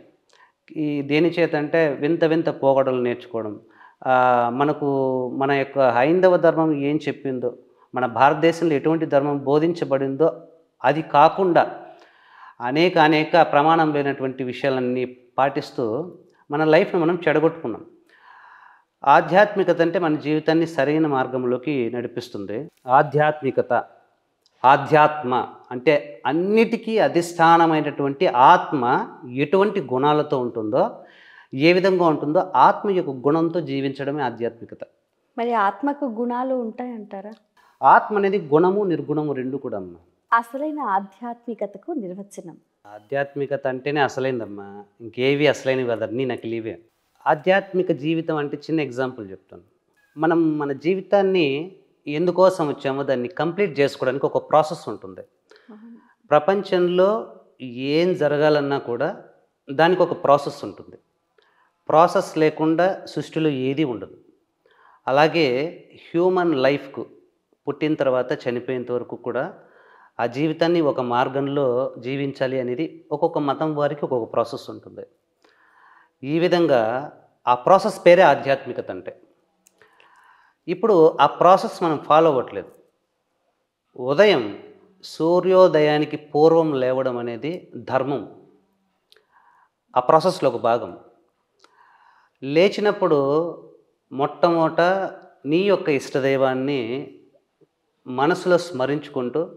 ఈ దేని చేత అంటే వింత వింత పోగడలు నేర్చుకోవడం. మనకు మన యొక్క హైందవ ధర్మం ఏం చెప్పిందో మన భారతదేశంలో ఎటువంటి ధర్మం బోధించబడిందో అది కాకుండా అనేక అనేక ప్రమాణం లేనటువంటి విషయాలన్నీ పాటిస్తూ మన లైఫ్ను మనం చెడగొట్టుకున్నాం. ఆధ్యాత్మికత అంటే మన జీవితాన్ని సరైన మార్గంలోకి నడిపిస్తుంది. ఆధ్యాత్మికత ఆధ్యాత్మ అంటే అన్నిటికీ అధిష్టానమైనటువంటి ఆత్మ ఎటువంటి గుణాలతో ఉంటుందో ఏ విధంగా ఉంటుందో ఆత్మ యొక్క గుణంతో జీవించడమే ఆధ్యాత్మికత. మరి ఆత్మకు గుణాలు ఉంటాయంటారా? ఆత్మ అనేది గుణము నిర్గుణము రెండు కూడా అమ్మ. అసలైన ఆధ్యాత్మికతకు నిర్వచనం. ఆధ్యాత్మికత అంటేనే అసలైందమ్మా. ఇంకేవి అసలైనవి కదా అన్నీ నకిలీవే ఆధ్యాత్మిక జీవితం అంటే చిన్న ఎగ్జాంపుల్ చెప్తాను. మనం మన జీవితాన్ని ఎందుకోసం వచ్చామో దాన్ని కంప్లీట్ చేసుకోవడానికి ఒక ప్రాసెస్ ఉంటుంది. ప్రపంచంలో ఏం జరగాలన్నా కూడా దానికి ఒక ప్రాసెస్ ఉంటుంది. ప్రాసెస్ లేకుండా సృష్టిలో ఏది ఉండదు. అలాగే హ్యూమన్ లైఫ్కు పుట్టిన తర్వాత చనిపోయేంత వరకు కూడా ఆ జీవితాన్ని ఒక మార్గంలో జీవించాలి అనేది ఒక్కొక్క మతం వారికి ఒక్కొక్క ప్రాసెస్ ఉంటుంది. ఈ విధంగా ఆ ప్రాసెస్ పేరే ఆధ్యాత్మికత అంటే ఇప్పుడు ఆ ప్రాసెస్ మనం ఫాలో అవ్వట్లేదు. ఉదయం సూర్యోదయానికి పూర్వం లేవడం అనేది ధర్మం. ఆ ప్రాసెస్లో ఒక భాగం. లేచినప్పుడు మొట్టమొదట నీ యొక్క ఇష్టదైవాన్ని మనసులో స్మరించుకుంటూ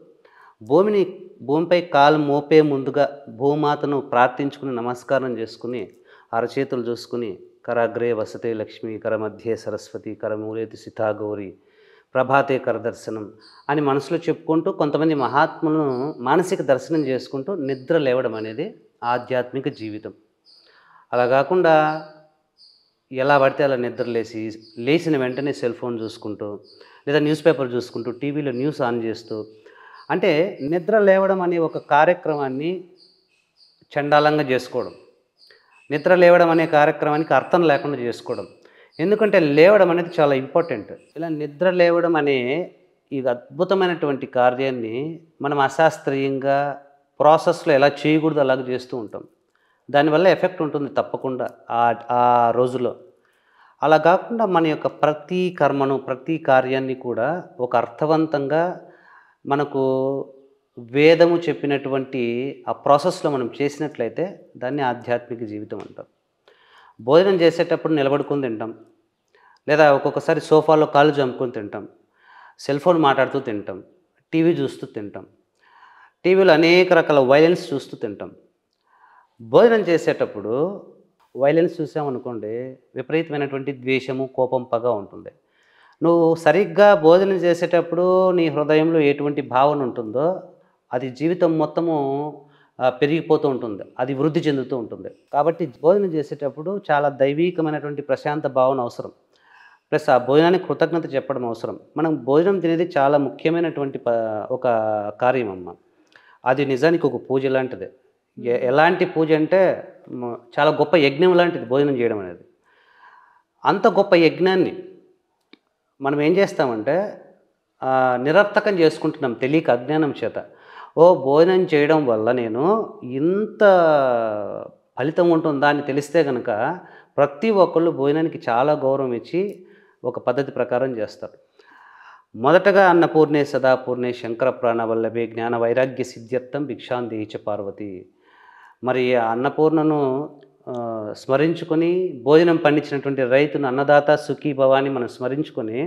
భూమిని భూమిపై కాలు మోపే ముందుగా భూమాతను ప్రార్థించుకుని నమస్కారం చేసుకుని అరచేతులు చూసుకుని కరాగ్రే వసతే లక్ష్మి కర మధ్యే సరస్వతి కరమూలేతి సితాగౌరి ప్రభాతే కర దర్శనం అని మనసులో చెప్పుకుంటూ కొంతమంది మహాత్ములను మానసిక దర్శనం చేసుకుంటూ నిద్ర లేవడం అనేది ఆధ్యాత్మిక జీవితం. అలా కాకుండా ఎలా పడితే అలా నిద్ర లేచి లేచిన వెంటనే సెల్ ఫోన్ చూసుకుంటూ లేదా న్యూస్ పేపర్ చూసుకుంటూ టీవీలో న్యూస్ ఆన్ చేస్తూ అంటే నిద్ర లేవడం అనే ఒక కార్యక్రమాన్ని చండాలంగా చేసుకోవడం. నిద్ర లేవడం అనే కార్యక్రమానికి అర్థం లేకుండా చేసుకోవడం. ఎందుకంటే లేవడం అనేది చాలా ఇంపార్టెంట్. ఇలా నిద్ర లేవడం అనే ఈ అద్భుతమైనటువంటి కార్యాన్ని మనం అశాస్త్రీయంగా ప్రాసెస్లో ఎలా చేయకూడదు అలాగే చేస్తూ ఉంటాం. దానివల్ల ఎఫెక్ట్ ఉంటుంది తప్పకుండా ఆ ఆ రోజులో అలా కాకుండా మన యొక్క ప్రతి కర్మను ప్రతి కార్యాన్ని కూడా ఒక అర్థవంతంగా మనకు వేదము చెప్పినటువంటి ఆ ప్రాసెస్లో మనం చేసినట్లయితే దాన్ని ఆధ్యాత్మిక జీవితం అంటాం. భోజనం చేసేటప్పుడు నిలబడుకొని తింటాం. లేదా ఒక్కొక్కసారి సోఫాలో కాళ్ళు జంపుకొని తింటాం. సెల్ ఫోన్ మాట్లాడుతూ తింటాం. టీవీ చూస్తూ తింటాం. టీవీలో అనేక రకాల వైలెన్స్ చూస్తూ తింటాం. భోజనం చేసేటప్పుడు వైలెన్స్ చూసామనుకోండి విపరీతమైనటువంటి ద్వేషము కోపం పగ ఉంటుంది. నువ్వు సరిగ్గా భోజనం చేసేటప్పుడు నీ హృదయంలో ఎటువంటి భావన ఉంటుందో అది జీవితం మొత్తము పెరిగిపోతూ ఉంటుంది. అది వృద్ధి చెందుతూ ఉంటుంది. కాబట్టి భోజనం చేసేటప్పుడు చాలా దైవీకమైనటువంటి ప్రశాంత భావన అవసరం. ప్లస్ ఆ భోజనానికి కృతజ్ఞత చెప్పడం అవసరం. మనం భోజనం తినేది చాలా ముఖ్యమైనటువంటి ఒక కార్యం అమ్మ. అది నిజానికి ఒక పూజ లాంటిది. ఎలాంటి పూజ అంటే చాలా గొప్ప యజ్ఞం లాంటిది భోజనం చేయడం అనేది. అంత గొప్ప యజ్ఞాన్ని మనం ఏం చేస్తామంటే నిరర్థకం చేసుకుంటున్నాం. తెలియక అజ్ఞానం చేత. ఓ భోజనం చేయడం వల్ల నేను ఇంత ఫలితం ఉంటుందా అని తెలిస్తే కనుక ప్రతి ఒక్కళ్ళు భోజనానికి చాలా గౌరవం ఇచ్చి ఒక పద్ధతి ప్రకారం చేస్తారు. మొదటగా అన్నపూర్ణే సదాపూర్ణే శంకర ప్రాణవల్లభే జ్ఞాన వైరాగ్య సిద్ధ్యర్థం భిక్షాందేహిచ పార్వతి. మరి ఆ అన్నపూర్ణను స్మరించుకొని భోజనం పండించినటువంటి రైతును అన్నదాత సుఖీ భవాని మనం స్మరించుకొని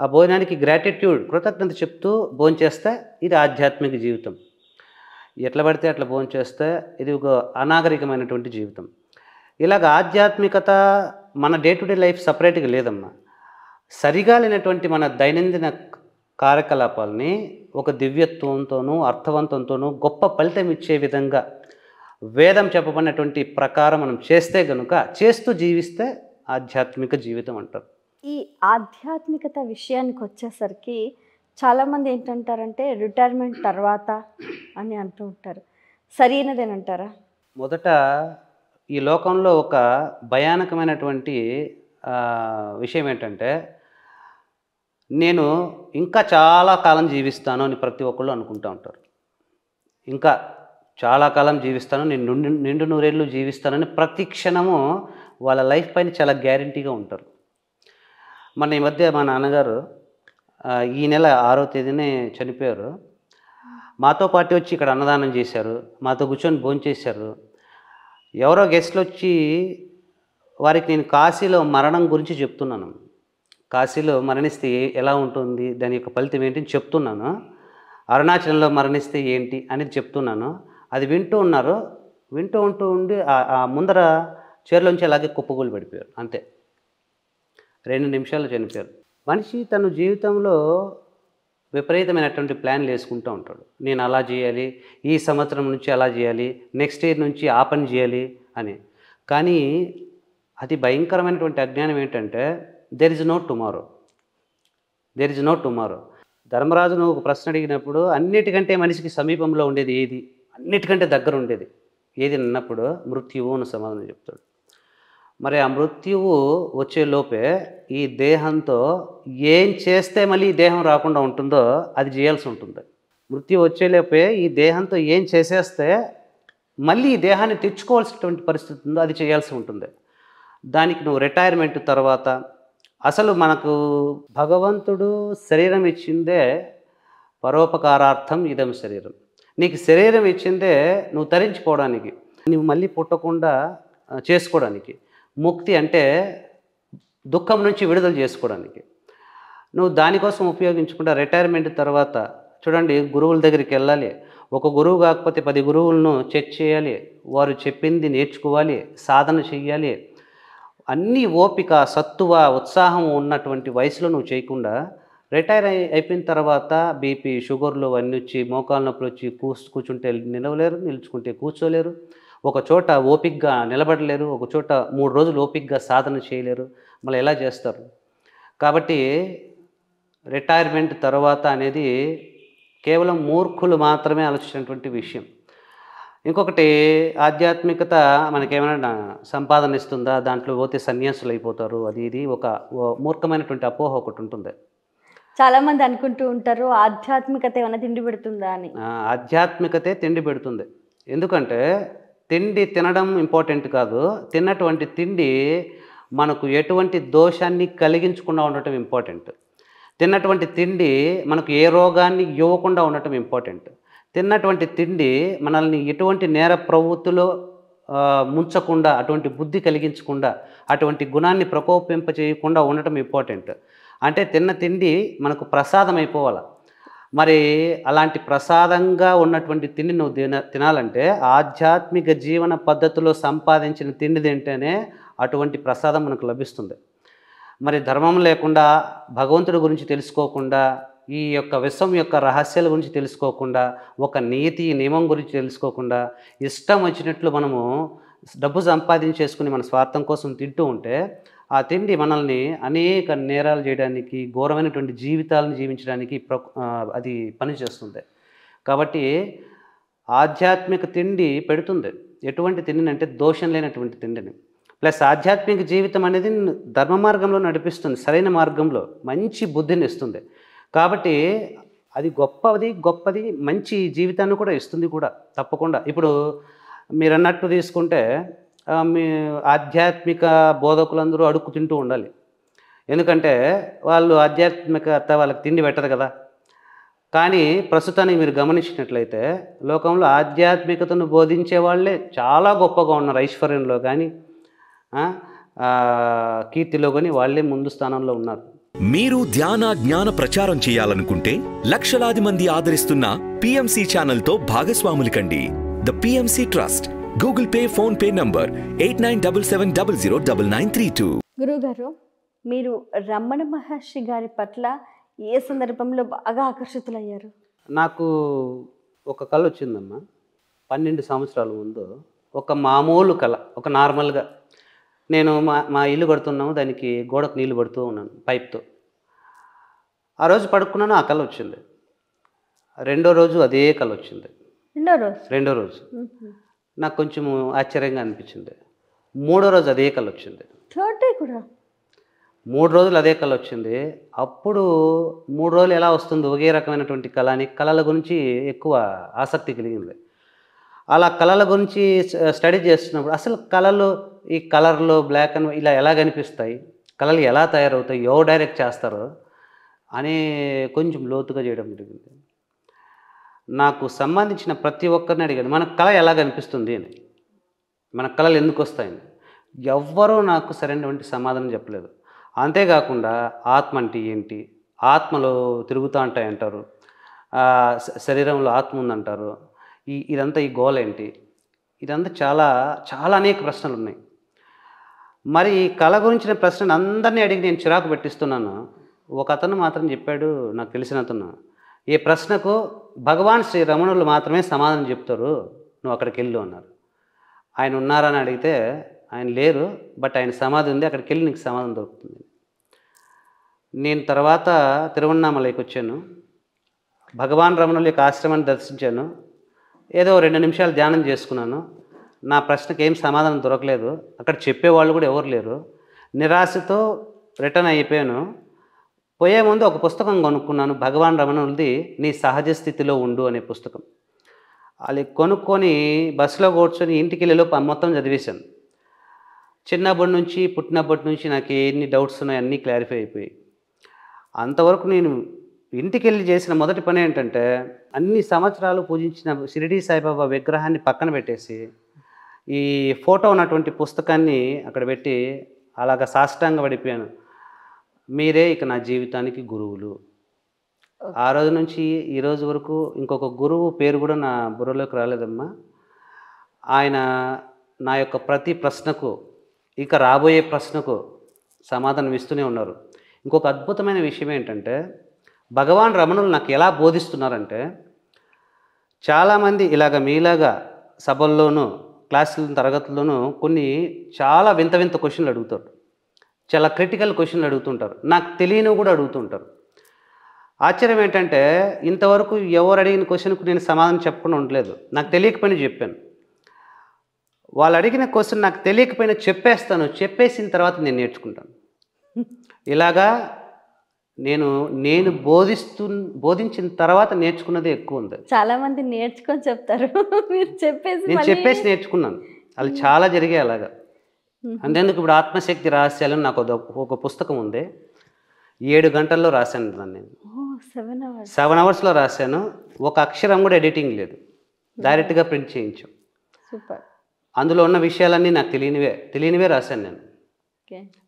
ఆ భోజనానికి గ్రాటిట్యూడ్ కృతజ్ఞత చెప్తూ భోంచేస్తే ఇది ఆధ్యాత్మిక జీవితం. ఎట్లా పడితే అట్లా భోంచేస్తే ఇది ఒక అనాగరికమైనటువంటి జీవితం. ఇలాగ ఆధ్యాత్మికత మన డే టు డే లైఫ్ సపరేట్గా లేదమ్మా. సరిగా లేనటువంటి మన దైనందిన కార్యకలాపాలని ఒక దివ్యత్వంతోనూ అర్థవంతంతోనూ గొప్ప ఫలితం ఇచ్చే విధంగా వేదం చెప్పబడినటువంటి ప్రకారం మనం చేస్తే గనుక చేస్తూ జీవిస్తే ఆధ్యాత్మిక జీవితం అంటారు. ఈ ఆధ్యాత్మికత విషయానికి వచ్చేసరికి చాలామంది ఏంటంటారంటే రిటైర్మెంట్ తర్వాత అని అంటూ ఉంటారు. సరైనదేనంటారా మొదట ఈ లోకంలో ఒక భయానకమైనటువంటి విషయం ఏంటంటే నేను ఇంకా చాలా కాలం జీవిస్తాను అని ప్రతి ఒక్కళ్ళు అనుకుంటూ ఉంటారు. ఇంకా చాలా కాలం జీవిస్తాను నేను నిండు నిండు నూరేళ్ళు జీవిస్తానని ప్రతి క్షణము వాళ్ళ లైఫ్ పైన చాలా గ్యారంటీగా ఉంటారు. మన ఈ మధ్య మా నాన్నగారు ఈ నెల ఆరో తేదీనే చనిపోయారు. మాతో పాటు వచ్చి ఇక్కడ అన్నదానం చేశారు మాతో కూర్చొని భోంచేశారు ఎవరో గెస్ట్లు వచ్చి వారికి నేను కాశీలో మరణం గురించి చెప్తున్నాను. కాశీలో మరణిస్తే ఎలా ఉంటుంది దాని యొక్క ఫలితం ఏంటి చెప్తున్నాను. అరుణాచలంలో మరణిస్తే ఏంటి అనేది చెప్తున్నాను. అది వింటూ ఉన్నారు. వింటూ ఉంటూ ఉండి ఆ- ఆ ముందర చీరలోంచి అలాగే కుప్పగూలు పడిపోయారు. అంతే. రెండు నిమిషాలు చనిపోయారు. మనిషి తన జీవితంలో విపరీతమైనటువంటి ప్లాన్లు వేసుకుంటూ ఉంటాడు. నేను అలా చేయాలి ఈ సంవత్సరం నుంచి అలా చేయాలి నెక్స్ట్ ఇయర్ నుంచి ఆ పని చేయాలి అని. కానీ అతి భయంకరమైనటువంటి అజ్ఞానం ఏంటంటే there is no tomorrow there is no tomorrow ధర్మరాజును ఒక ప్రశ్న అడిగినప్పుడు అన్నిటికంటే మనిషికి సమీపంలో ఉండేది ఏది? అన్నిటికంటే దగ్గర ఉండేది. ఏది అన్నప్పుడు మృత్యువు అని సమాధానం చెప్తాడు. మరి ఆ మృత్యువు వచ్చేలోపే ఈ దేహంతో ఏం చేస్తే మళ్ళీ ఈ దేహం రాకుండా ఉంటుందో అది చేయాల్సి ఉంటుంది. మృత్యు వచ్చేలోపే ఈ దేహంతో ఏం చేసేస్తే మళ్ళీ ఈ దేహాన్ని తెచ్చుకోవాల్సినటువంటి పరిస్థితి ఉందో అది చేయాల్సి ఉంటుంది. దానికి నువ్వు రిటైర్మెంట్ తర్వాత అసలు మనకు భగవంతుడు శరీరం ఇచ్చిందే పరోపకారార్థం ఇదం శరీరం. నీకు శరీరం ఇచ్చిందే నువ్వు తరించుకోవడానికి నువ్వు మళ్ళీ పుట్టకుండా చేసుకోవడానికి. ముక్తి అంటే దుఃఖం నుంచి విడుదల చేసుకోవడానికి. నువ్వు దానికోసం ఉపయోగించుకుంటా రిటైర్మెంట్ తర్వాత చూడండి గురువుల దగ్గరికి వెళ్ళాలి. ఒక గురువు కాకపోతే పది గురువులను చెక్ చేయాలి. వారు చెప్పింది నేర్చుకోవాలి సాధన చెయ్యాలి. అన్ని ఓపిక సత్తువ ఉత్సాహం ఉన్నటువంటి వయసులో నువ్వు చేయకుండా రిటైర్ అయి అయిపోయిన తర్వాత బీపీ షుగర్లు అన్నీ వచ్చి మోకాళ్ళ నొప్పులు వచ్చి కూర్చు కూర్చుంటే నిలవలేరు నిల్చుకుంటే కూర్చోలేరు. ఒక చోట ఓపిక్గా నిలబడలేరు ఒక చోట మూడు రోజులు ఓపిక్గా సాధన చేయలేరు. మళ్ళీ ఎలా చేస్తారు? కాబట్టి రిటైర్మెంట్ తర్వాత అనేది కేవలం మూర్ఖులు మాత్రమే ఆలోచించినటువంటి విషయం. ఇంకొకటి ఆధ్యాత్మికత మనకేమైనా సంపాదన ఇస్తుందా? దాంట్లో పోతే సన్యాసులు అయిపోతారు. అది ఇది ఒక మూర్ఖమైనటువంటి అపోహ ఒకటి ఉంటుంది. చాలా మంది అనుకుంటూ ఉంటారు ఆధ్యాత్మికత ఏమైనా తిండి పెడుతుందా? అని. ఆధ్యాత్మికతే తిండి పెడుతుంది. ఎందుకంటే తిండి తినడం ఇంపార్టెంట్ కాదు. తిన్నటువంటి తిండి మనకు ఎటువంటి దోషాన్ని కలిగించకుండా ఉండటం ఇంపార్టెంట్. తిన్నటువంటి తిండి మనకు ఏ రోగాన్ని ఇవ్వకుండా ఉండటం ఇంపార్టెంట్. తిన్నటువంటి తిండి మనల్ని ఎటువంటి నేర ప్రవృత్తిలో ముంచకుండా అటువంటి బుద్ధి కలిగించకుండా అటువంటి గుణాన్ని ప్రకోపింప చేయకుండా ఉండటం ఇంపార్టెంట్. అంటే తిన్న తిండి మనకు ప్రసాదం అయిపోవాలి. మరి అలాంటి ప్రసాదంగా ఉన్నటువంటి తిండి నువ్వు తిన తినాలంటే ఆధ్యాత్మిక జీవన పద్ధతిలో సంపాదించిన తిండి తింటేనే అటువంటి ప్రసాదం మనకు లభిస్తుంది. మరి ధర్మం లేకుండా భగవంతుడి గురించి తెలుసుకోకుండా ఈ యొక్క విశ్వం యొక్క రహస్యాల గురించి తెలుసుకోకుండా ఒక నీతి నియమం గురించి తెలుసుకోకుండా ఇష్టం వచ్చినట్లు మనము డబ్బు సంపాదించేసుకుని మన స్వార్థం కోసం తింటూ ఉంటే ఆ తిండి మనల్ని అనేక నేరాలు చేయడానికి ఘోరమైనటువంటి జీవితాలను జీవించడానికి ప్ర అది పనిచేస్తుంది కాబట్టి ఆధ్యాత్మిక తిండి పెడుతుంది. ఎటువంటి తిండిని అంటే దోషం లేనటువంటి తిండిని. ప్లస్ ఆధ్యాత్మిక జీవితం అనేది ధర్మ మార్గంలో నడిపిస్తుంది సరైన మార్గంలో మంచి బుద్ధిని ఇస్తుంది. కాబట్టి అది గొప్పది గొప్పది మంచి జీవితాన్ని కూడా ఇస్తుంది కూడా తప్పకుండా. ఇప్పుడు మీరు అన్నట్టు తీసుకుంటే మీ ఆధ్యాత్మిక బోధకులందరూ అడుక్కు తింటూ ఉండాలి. ఎందుకంటే వాళ్ళు ఆధ్యాత్మికత వాళ్ళకి తిండి పెట్టదు కదా. కానీ ప్రస్తుతానికి మీరు గమనించినట్లయితే లోకంలో ఆధ్యాత్మికతను బోధించే వాళ్ళే చాలా గొప్పగా ఉన్నారు ఐశ్వర్యంలో కానీ కీర్తిలో కానీ వాళ్ళే ముందు స్థానంలో ఉన్నారు. మీరు ధ్యాన జ్ఞాన ప్రచారం చేయాలనుకుంటే లక్షలాది మంది ఆదరిస్తున్న పిఎంసి ఛానల్తో భాగస్వాములు కండి. The PMC trust. Google Pay PhonePe number eight nine double seven double zero double nine three two గురువుగారు మీరు రమణ మహర్షి గారి పట్ల ఏ సందర్భంలో బాగా ఆకర్షితులయ్యారు? నాకు ఒక కళ వచ్చిందమ్మా. పన్నెండు సంవత్సరాల ముందు ఒక మామూలు కళ ఒక నార్మల్గా. నేను మా మా ఇల్లు కడుతున్నాము దానికి గోడకు నీళ్ళు పడుతూ ఉన్నాను పైప్తో. ఆ రోజు పడుకున్నాను ఆ కళ వచ్చింది. రెండో రోజు అదే కళ వచ్చింది. రెండో రోజు? రెండో రోజు. నాకు కొంచెం ఆశ్చర్యంగా అనిపించింది. మూడో రోజు అదే కళ వచ్చింది. థర్డ్ డే కూడా? మూడు రోజులు అదే కళ వచ్చింది. అప్పుడు మూడు రోజులు ఎలా వస్తుంది? ఒకే రకమైనటువంటి కళ అని కళల గురించి ఎక్కువ ఆసక్తి కలిగింది. అలా కళల గురించి స్టడీ చేస్తున్నప్పుడు అసలు కళలు ఈ కలర్లో బ్లాక్ అండ్ ఇలా ఎలా కనిపిస్తాయి? కళలు ఎలా తయారవుతాయి? ఎవరు డైరెక్ట్ చేస్తారో? అని కొంచెం లోతుగా చేయడం జరిగింది. నాకు సంబంధించిన ప్రతి ఒక్కరిని అడిగాను మన కళ ఎలా కనిపిస్తుంది అని. మన కళలు ఎందుకు వస్తాయని ఎవ్వరూ నాకు సరైనటువంటి సమాధానం చెప్పలేదు. అంతేకాకుండా ఆత్మ అంటే ఏంటి? ఆత్మలో తిరుగుతూ ఉంటాయి అంటారు. శరీరంలో ఆత్మ ఉందంటారు. ఈ ఇదంతా ఈ గోల్ ఏంటి? ఇదంతా చాలా చాలా అనేక ప్రశ్నలు ఉన్నాయి. మరి ఈ కళ గురించిన ప్రశ్నలు అందరినీ అడిగి నేను చిరాకు పెట్టిస్తున్నాను. ఒక అతను మాత్రం చెప్పాడు నాకు తెలిసిన అతను ఈ ప్రశ్నకు భగవాన్ శ్రీ రమణులు మాత్రమే సమాధానం చెప్తారు. నువ్వు అక్కడికి వెళ్ళు అన్నారు. ఆయన ఉన్నారని అడిగితే ఆయన లేరు బట్ ఆయన సమాధి ఉంది. అక్కడికి వెళ్ళి నీకు సమాధానం దొరుకుతుంది. నేను తర్వాత తిరువన్నామలైకి వచ్చాను. భగవాన్ రమణుల యొక్క ఆశ్రమాన్ని దర్శించాను. ఏదో రెండు నిమిషాలు ధ్యానం చేసుకున్నాను. నా ప్రశ్నకి ఏం సమాధానం దొరకలేదు. అక్కడ చెప్పేవాళ్ళు కూడా ఎవరు లేరు. నిరాశతో రిటర్న్ అయిపోయాను. పోయే ముందు ఒక పుస్తకం కొనుక్కున్నాను. భగవాన్ రమణులది నీ సహజ స్థితిలో ఉండు అనే పుస్తకం. అది కొనుక్కొని బస్సులో కూర్చొని ఇంటికి వెళ్ళేలో మొత్తం చదివేశాను. చిన్నప్పటి నుంచి పుట్టినప్పటి నుంచి నాకు ఎన్ని డౌట్స్ ఉన్నాయో అన్నీ క్లారిఫై అయిపోయాయి. అంతవరకు నేను ఇంటికి వెళ్ళి చేసిన మొదటి పని ఏంటంటే అన్ని సంవత్సరాలు పూజించిన షిరిడి సాయిబాబా విగ్రహాన్ని పక్కన పెట్టేసి ఈ ఫోటో ఉన్నటువంటి పుస్తకాన్ని అక్కడ పెట్టి అలాగ సాష్టాంగ పడిపోయాను మీరే ఇక నా జీవితానికి గురువులు. ఆ రోజు నుంచి ఈ రోజు వరకు ఇంకొక గురువు పేరు కూడా నా బుర్రలోకి రాలేదమ్మా. ఆయన నా యొక్క ప్రతి ప్రశ్నకు ఇక రాబోయే ప్రశ్నకు సమాధానం ఇస్తూనే ఉన్నారు. ఇంకొక అద్భుతమైన విషయం ఏంటంటే భగవాన్ రమణులు నాకు ఎలా బోధిస్తున్నారంటే చాలామంది ఇలాగ మీలాగా సభల్లోనూ క్లాసుల తరగతుల్లోనూ కొన్ని చాలా వింత వింత క్వశ్చన్లు అడుగుతారు. చాలా క్రిటికల్ క్వశ్చన్లు అడుగుతుంటారు. నాకు తెలియనివి కూడా అడుగుతుంటారు. ఆశ్చర్యం ఏంటంటే ఇంతవరకు ఎవరు అడిగిన క్వశ్చన్కు నేను సమాధానం చెప్పకుండా ఉండలేదు. నాకు తెలియకపోయినా చెప్పాను. వాళ్ళు అడిగిన క్వశ్చన్ నాకు తెలియకపోయినా చెప్పేస్తాను. చెప్పేసిన తర్వాత నేను నేర్చుకుంటాను. ఇలాగా నేను నేను బోధిస్తు బోధించిన తర్వాత నేర్చుకున్నదే ఎక్కువ ఉంది. చాలా మంది నేర్చుకొని చెప్తారు. మీరు చెప్పేసి నేను చెప్పేసి నేర్చుకున్నాను. అది చాలా జరిగాయి అలాగా. అంతేందుకు ఇప్పుడు ఆత్మశక్తి రహస్యాలు నాకు ఒక పుస్తకం ఉంది. ఏడు గంటల్లో రాశాను దాన్ని నేను. సెవెన్ అవర్స్ సెవెన్ అవర్స్లో రాశాను. ఒక అక్షరం కూడా ఎడిటింగ్ లేదు. డైరెక్ట్గా ప్రింట్ చేయించాం. సూపర్. అందులో ఉన్న విషయాలన్నీ నాకు తెలియనివే తెలియనివే రాశాను నేను.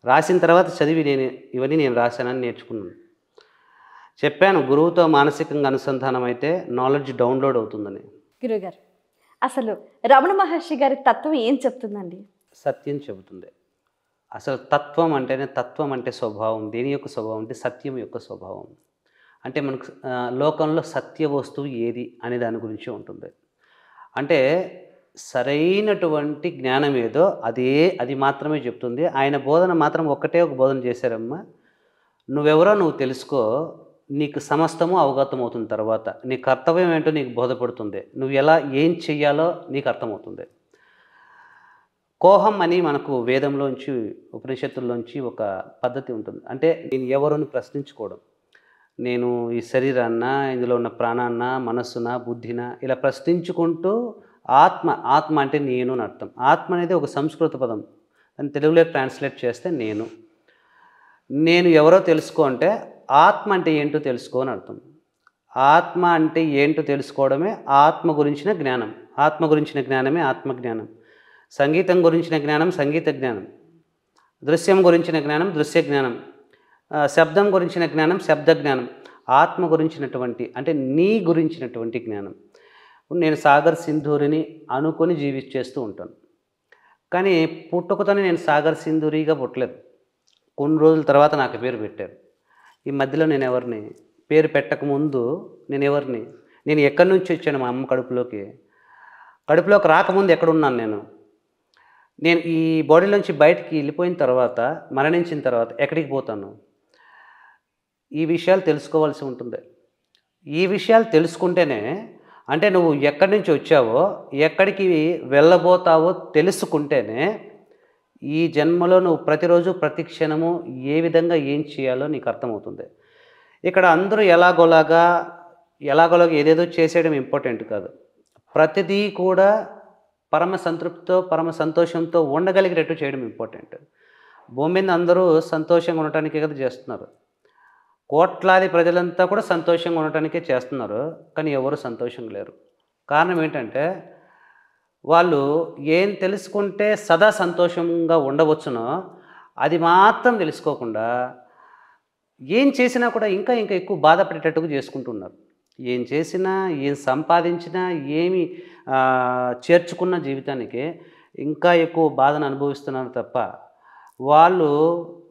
రాసిన తర్వాత చదివి నేను ఇవన్నీ నేను రాశానని నేర్చుకున్నాను. చెప్పాను గురువుతో మానసికంగా అనుసంధానం అయితే నాలెడ్జ్ డౌన్లోడ్ అవుతుందని. గురుగారు అసలు రమణ మహర్షి గారి తత్వం ఏం చెప్తుందండి? సత్యం చెబుతుంది. అసలు తత్వం అంటేనే తత్వం అంటే స్వభావం దేని యొక్క స్వభావం అంటే సత్యం యొక్క స్వభావం. అంటే మనకు లోకంలో సత్య వస్తువు ఏది అనే దాని గురించి ఉంటుంది. అంటే సరైనటువంటి జ్ఞానం ఏదో అదే అది మాత్రమే చెప్తుంది. ఆయన బోధన మాత్రం ఒక్కటే ఒక బోధన చేశారమ్మా. నువ్వెవరో నువ్వు తెలుసుకో నీకు సమస్తము అవగతం అవుతుంది తర్వాత. నీ కర్తవ్యం ఏంటో నీకు బోధపడుతుంది. నువ్వు ఎలా ఏం చెయ్యాలో నీకు అర్థమవుతుంది. కోహం అని మనకు వేదంలోంచి ఉపనిషత్తుల్లోంచి ఒక పద్ధతి ఉంటుంది. అంటే నేను ఎవరుని ప్రశ్నించుకోవడం. నేను ఈ శరీరాన్న ఇందులో ఉన్న ప్రాణాన్న మనస్సున బుద్ధిన ఇలా ప్రశ్నించుకుంటూ ఆత్మ ఆత్మ అంటే నేను అని అర్థం. ఆత్మ అనేది ఒక సంస్కృత పదం. దాన్ని తెలుగులో ట్రాన్స్లేట్ చేస్తే నేను. నేను ఎవరో తెలుసుకో అంటే ఆత్మ అంటే ఏంటో తెలుసుకో అని అర్థం. ఆత్మ అంటే ఏంటో తెలుసుకోవడమే ఆత్మ గురించిన జ్ఞానం. ఆత్మ గురించిన జ్ఞానమే ఆత్మ జ్ఞానం సంగీతం గురించిన జ్ఞానం సంగీత జ్ఞానం. దృశ్యం గురించిన జ్ఞానం దృశ్య జ్ఞానం. శబ్దం గురించిన జ్ఞానం శబ్ద జ్ఞానం. ఆత్మ గురించినటువంటి అంటే నీ గురించినటువంటి జ్ఞానం. నేను సాగర్ సింధూరిని అనుకొని జీవించేస్తూ ఉంటాను. కానీ పుట్టుకతోనే నేను సాగర్ సింధూరిగా పుట్టలేదు. కొన్ని రోజుల తర్వాత నాకు పేరు పెట్టారు. ఈ మధ్యలో నేను ఎవరిని పేరు పెట్టకముందు నేను ఎవరిని నేను ఎక్కడి నుంచి వచ్చాను మా అమ్మ కడుపులోకి? కడుపులోకి రాకముందు ఎక్కడున్నాను నేను? నేను ఈ బాడీలోంచి బయటికి వెళ్ళిపోయిన తర్వాత మరణించిన తర్వాత ఎక్కడికి పోతాను? ఈ విషయాలు తెలుసుకోవాల్సి ఉంటుంది. ఈ విషయాలు తెలుసుకుంటేనే అంటే నువ్వు ఎక్కడి నుంచి వచ్చావో ఎక్కడికి వెళ్ళబోతావో తెలుసుకుంటేనే ఈ జన్మలో నువ్వు ప్రతిరోజు ప్రతి క్షణము ఏ విధంగా ఏం చేయాలో నీకు అర్థమవుతుంది. ఇక్కడ అందరూ ఎలాగోలాగా ఎలాగోలాగా ఏదేదో చేసేయడం ఇంపార్టెంట్ కాదు. ప్రతిదీ కూడా పరమ సంతృప్తితో పరమ సంతోషంతో ఉండగలిగేటట్టు చేయడం ఇంపార్టెంట్ భూమి మీద అందరూ సంతోషంగా ఉండటానికే కదా చేస్తున్నారు. కోట్లాది ప్రజలంతా కూడా సంతోషంగా ఉండటానికే చేస్తున్నారు కానీ ఎవరు సంతోషంగా లేరు. కారణం ఏంటంటే వాళ్ళు ఏం తెలుసుకుంటే సదా సంతోషంగా ఉండవచ్చునో అది మాత్రం తెలుసుకోకుండా ఏం చేసినా కూడా ఇంకా ఇంకా ఎక్కువ బాధపడేటట్టుగా చేసుకుంటున్నారు ఏం చేసినా ఏం సంపాదించినా ఏమి చేర్చుకున్న జీవితానికి ఇంకా ఎక్కువ బాధను అనుభవిస్తున్నారు తప్ప వాళ్ళు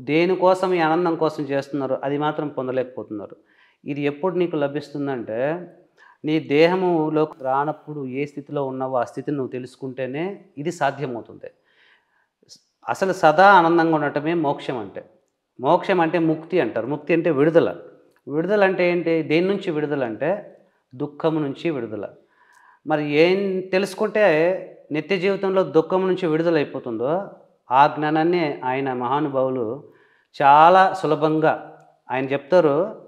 దేనికోసం ఈ ఆనందం కోసం చేస్తున్నారు అది మాత్రం పొందలేకపోతున్నారు. ఇది ఎప్పుడు నీకు లభిస్తుందంటే నీ దేహములోకి రానప్పుడు ఏ స్థితిలో ఉన్నావో ఆ స్థితిని నువ్వు తెలుసుకుంటేనే ఇది సాధ్యమవుతుంది. అసలు సదా ఆనందంగా ఉండటమే మోక్షం అంటే. మోక్షం అంటే ముక్తి అంటారు. ముక్తి అంటే విడుదల. విడుదల అంటే ఏంటి? దేని నుంచి విడుదల అంటే దుఃఖము నుంచి విడుదల. మరి ఏం తెలుసుకుంటే నిత్య జీవితంలో దుఃఖం నుంచి విడుదల అయిపోతుందో ఆ జ్ఞానాన్ని ఆయన మహానుభావులు చాలా సులభంగా ఆయన చెప్తారు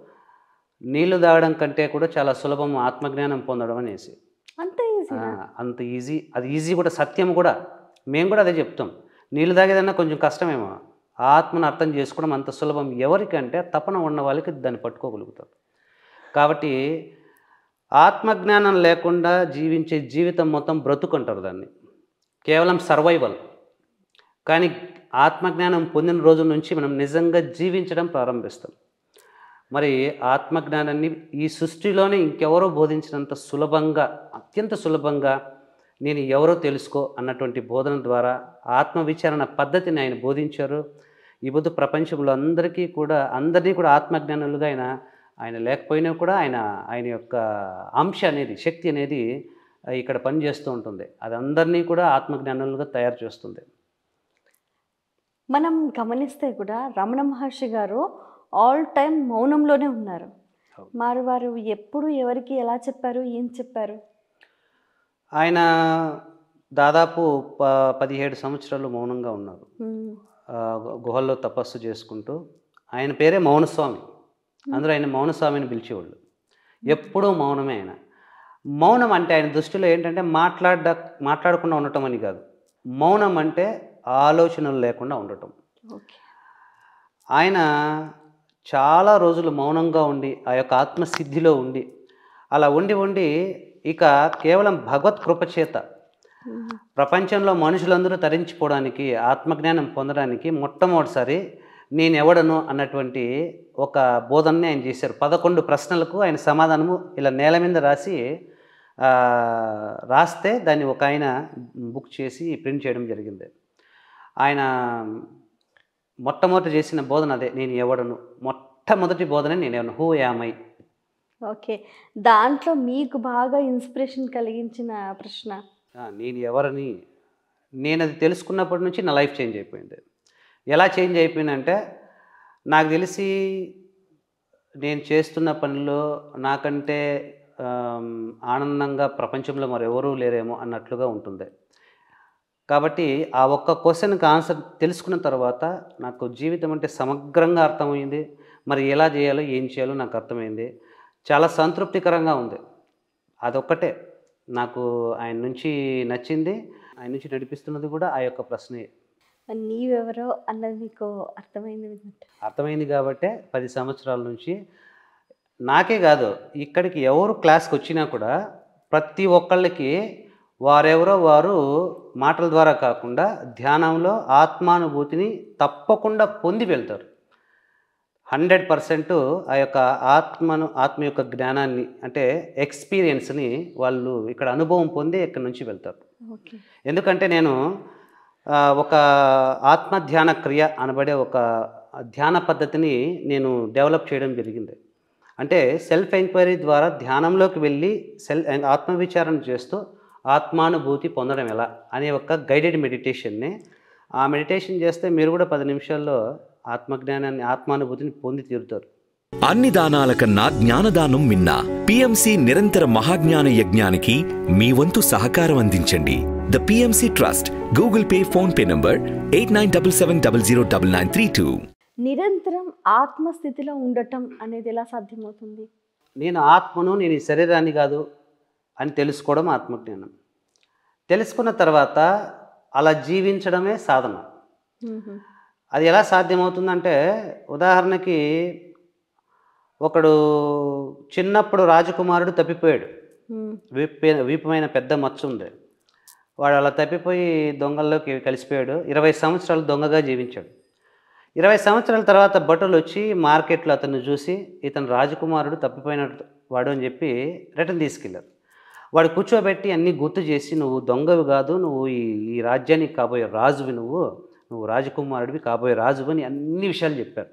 నీళ్ళు తాగడం కంటే కూడా చాలా సులభం ఆత్మజ్ఞానం పొందడం అనేసి. అంత ఈజీ అంత ఈజీ అది ఈజీ కూడా సత్యం కూడా. మేము కూడా అదే చెప్తాం. నీళ్ళు తాగేదన్నా కొంచెం కష్టమేమో. ఆత్మను అర్థం చేసుకోవడం అంత సులభం ఎవరికంటే తపన ఉన్న వాళ్ళకి దాన్ని పట్టుకోగలుగుతారు కాబట్టి ఆత్మజ్ఞానం లేకుండా జీవించే జీవితం మొత్తం బ్రతుకుంటారు దాన్ని. కేవలం సర్వైవల్. కానీ ఆత్మజ్ఞానం పొందిన రోజు నుంచి మనం నిజంగా జీవించడం ప్రారంభిస్తాం. మరి ఆత్మజ్ఞానాన్ని ఈ సృష్టిలోనే ఇంకెవరో బోధించినంత సులభంగా అత్యంత సులభంగా నేను ఎవరో తెలుసుకో అన్నటువంటి బోధన ద్వారా ఆత్మవిచారణ పద్ధతిని ఆయన బోధించారు. ఈ బుద్ధ ప్రపంచంలో అందరికీ కూడా అందరినీ కూడా ఆత్మజ్ఞానులుగా ఆయన ఆయన లేకపోయినా కూడా ఆయన ఆయన యొక్క అంశ అనేది శక్తి అనేది ఇక్కడ పనిచేస్తూ ఉంటుంది. అది అందరినీ కూడా ఆత్మజ్ఞానులుగా తయారు చేస్తుంది. మనం గమనిస్తే కూడా రమణ మహర్షి గారు ఆల్ టైం మౌనంలోనే ఉన్నారు. మరి వారు ఎప్పుడు ఎవరికి ఎలా చెప్పారు ఏం చెప్పారు? ఆయన దాదాపు ప పదిహేడు సంవత్సరాలు మౌనంగా ఉన్నారు. గుహల్లో తపస్సు చేసుకుంటూ ఆయన పేరే మౌనస్వామి. అందరూ ఆయన మౌనస్వామిని పిలిచేవాళ్ళు. ఎప్పుడూ మౌనమే ఆయన. మౌనం అంటే ఆయన దృష్టిలో ఏంటంటే మాట్లాడ మాట్లాడకుండా ఉండటం అని కాదు. మౌనం అంటే ఆలోచనలు లేకుండా ఉండటం. ఆయన చాలా రోజులు మౌనంగా ఉండి ఆ యొక్క ఆత్మసిద్ధిలో ఉండి అలా ఉండి ఉండి ఇక కేవలం భగవత్ కృప చేత మ్మ్. ప్రపంచంలో మనుషులందరూ తరించిపోవడానికి ఆత్మజ్ఞానం పొందడానికి మొట్టమొదటిసారి నేను ఎవడను అన్నటువంటి ఒక బోధనని ఆయన చేశారు. పదకొండు ప్రశ్నలకు ఆయన సమాధానము ఇలా నేల మీద రాసి రాస్తే దాన్ని ఒక ఆయన బుక్ చేసి ప్రింట్ చేయడం జరిగింది. ఆయన మొట్టమొదటి చేసిన బోధన అదే నేను ఎవడను. మొట్టమొదటి బోధన నేను ఎవను హూ యామై ఓకే. దాంట్లో మీకు బాగా ఇన్స్పిరేషన్ కలిగించిన ప్రశ్న? నేను ఎవరని నేను అది తెలుసుకున్నప్పటి నుంచి నా లైఫ్ చేంజ్ అయిపోయింది. ఎలా చేంజ్ అయిపోయిందంటే నాకు తెలిసి నేను చేస్తున్న పనిలో నాకంటే ఆనందంగా ప్రపంచంలో మరెవరూ లేరేమో అన్నట్లుగా ఉంటుంది. కాబట్టి ఆ ఒక్క క్వశ్చన్కి ఆన్సర్ తెలుసుకున్న తర్వాత నాకు జీవితం అంటే సమగ్రంగా అర్థమైంది. మరి ఎలా చేయాలో ఏం చేయాలో నాకు అర్థమైంది. చాలా సంతృప్తికరంగా ఉంది. అదొక్కటే. నాకు ఆయన నుంచి నచ్చింది ఆయన నుంచి నడిపిస్తున్నది కూడా ఆ యొక్క ప్రశ్నే. నీవెవరో అన్నది మీకు అర్థమైంది అర్థమైంది కాబట్టే పది సంవత్సరాల నుంచి నాకే కాదు ఇక్కడికి ఎవరు క్లాస్కి వచ్చినా కూడా ప్రతి ఒక్కళ్ళకి వారెవరో వారు మాటల ద్వారా కాకుండా ధ్యానంలో ఆత్మానుభూతిని తప్పకుండా పొంది వెళ్తారు. హండ్రెడ్ పర్సెంట్ ఆ యొక్క ఆత్మను ఆత్మ యొక్క జ్ఞానాన్ని అంటే ఎక్స్పీరియన్స్ని వాళ్ళు ఇక్కడ అనుభవం పొంది ఇక్కడ నుంచి వెళ్తారు. ఎందుకంటే నేను ఒక ఆత్మ ధ్యాన క్రియ అనబడే ఒక ధ్యాన పద్ధతిని నేను డెవలప్ చేయడం జరిగింది. అంటే సెల్ఫ్ ఎంక్వైరీ ద్వారా ధ్యానంలోకి వెళ్ళి సెల్ ఆత్మవిచారణ చేస్తూ ఆత్మానుభూతి పొందడం ఎలా అనే ఒక గైడెడ్ మెడిటేషన్ని ఆ మెడిటేషన్ చేస్తే మీరు కూడా పది నిమిషాల్లో ఆత్మజ్ఞానాన్ని ఆత్మానుభూతిని పొంది తీరుతారు. అన్ని దానాల కన్నా జ్ఞానదానం మిన్న పిఎంసి నిరంతర మహాజ్ఞాన యజ్ఞానికి మీ వంతు సహకారం అందించండి. The PMC trust Google Pay PhonePe number eight nine double seven double zero double nine three two నిరంతరం ఆత్మస్థితిలో ఉండటం అనేది ఎలా సాధ్యమవుతుంది? నేను ఆత్మను నేను ఈ శరీరాన్ని కాదు అని తెలుసుకోవడం ఆత్మజ్ఞానం. తెలుసుకున్న తర్వాత అలా జీవించడమే సాధన. అది ఎలా సాధ్యమవుతుందంటే ఉదాహరణకి ఒకడు చిన్నప్పుడు రాజకుమారుడు తప్పిపోయాడు. వీపమైన పెద్ద మచ్చ ఉంది. వాడు అలా తప్పిపోయి దొంగల్లోకి కలిసిపోయాడు. ఇరవై సంవత్సరాలు దొంగగా జీవించాడు. ఇరవై సంవత్సరాల తర్వాత భటులు వచ్చి మార్కెట్లో అతన్ని చూసి ఇతను రాజకుమారుడు తప్పిపోయిన వాడు అని చెప్పి రిటర్న్ తీసుకెళ్ళారు. వాడు కూర్చోబెట్టి అన్నీ గుర్తు చేసి నువ్వు దొంగవి కాదు నువ్వు ఈ ఈ రాజ్యానికి కాబోయే రాజువి నువ్వు. నువ్వు రాజకుమారుడివి కాబోయే రాజువి అని అన్ని విషయాలు చెప్పారు.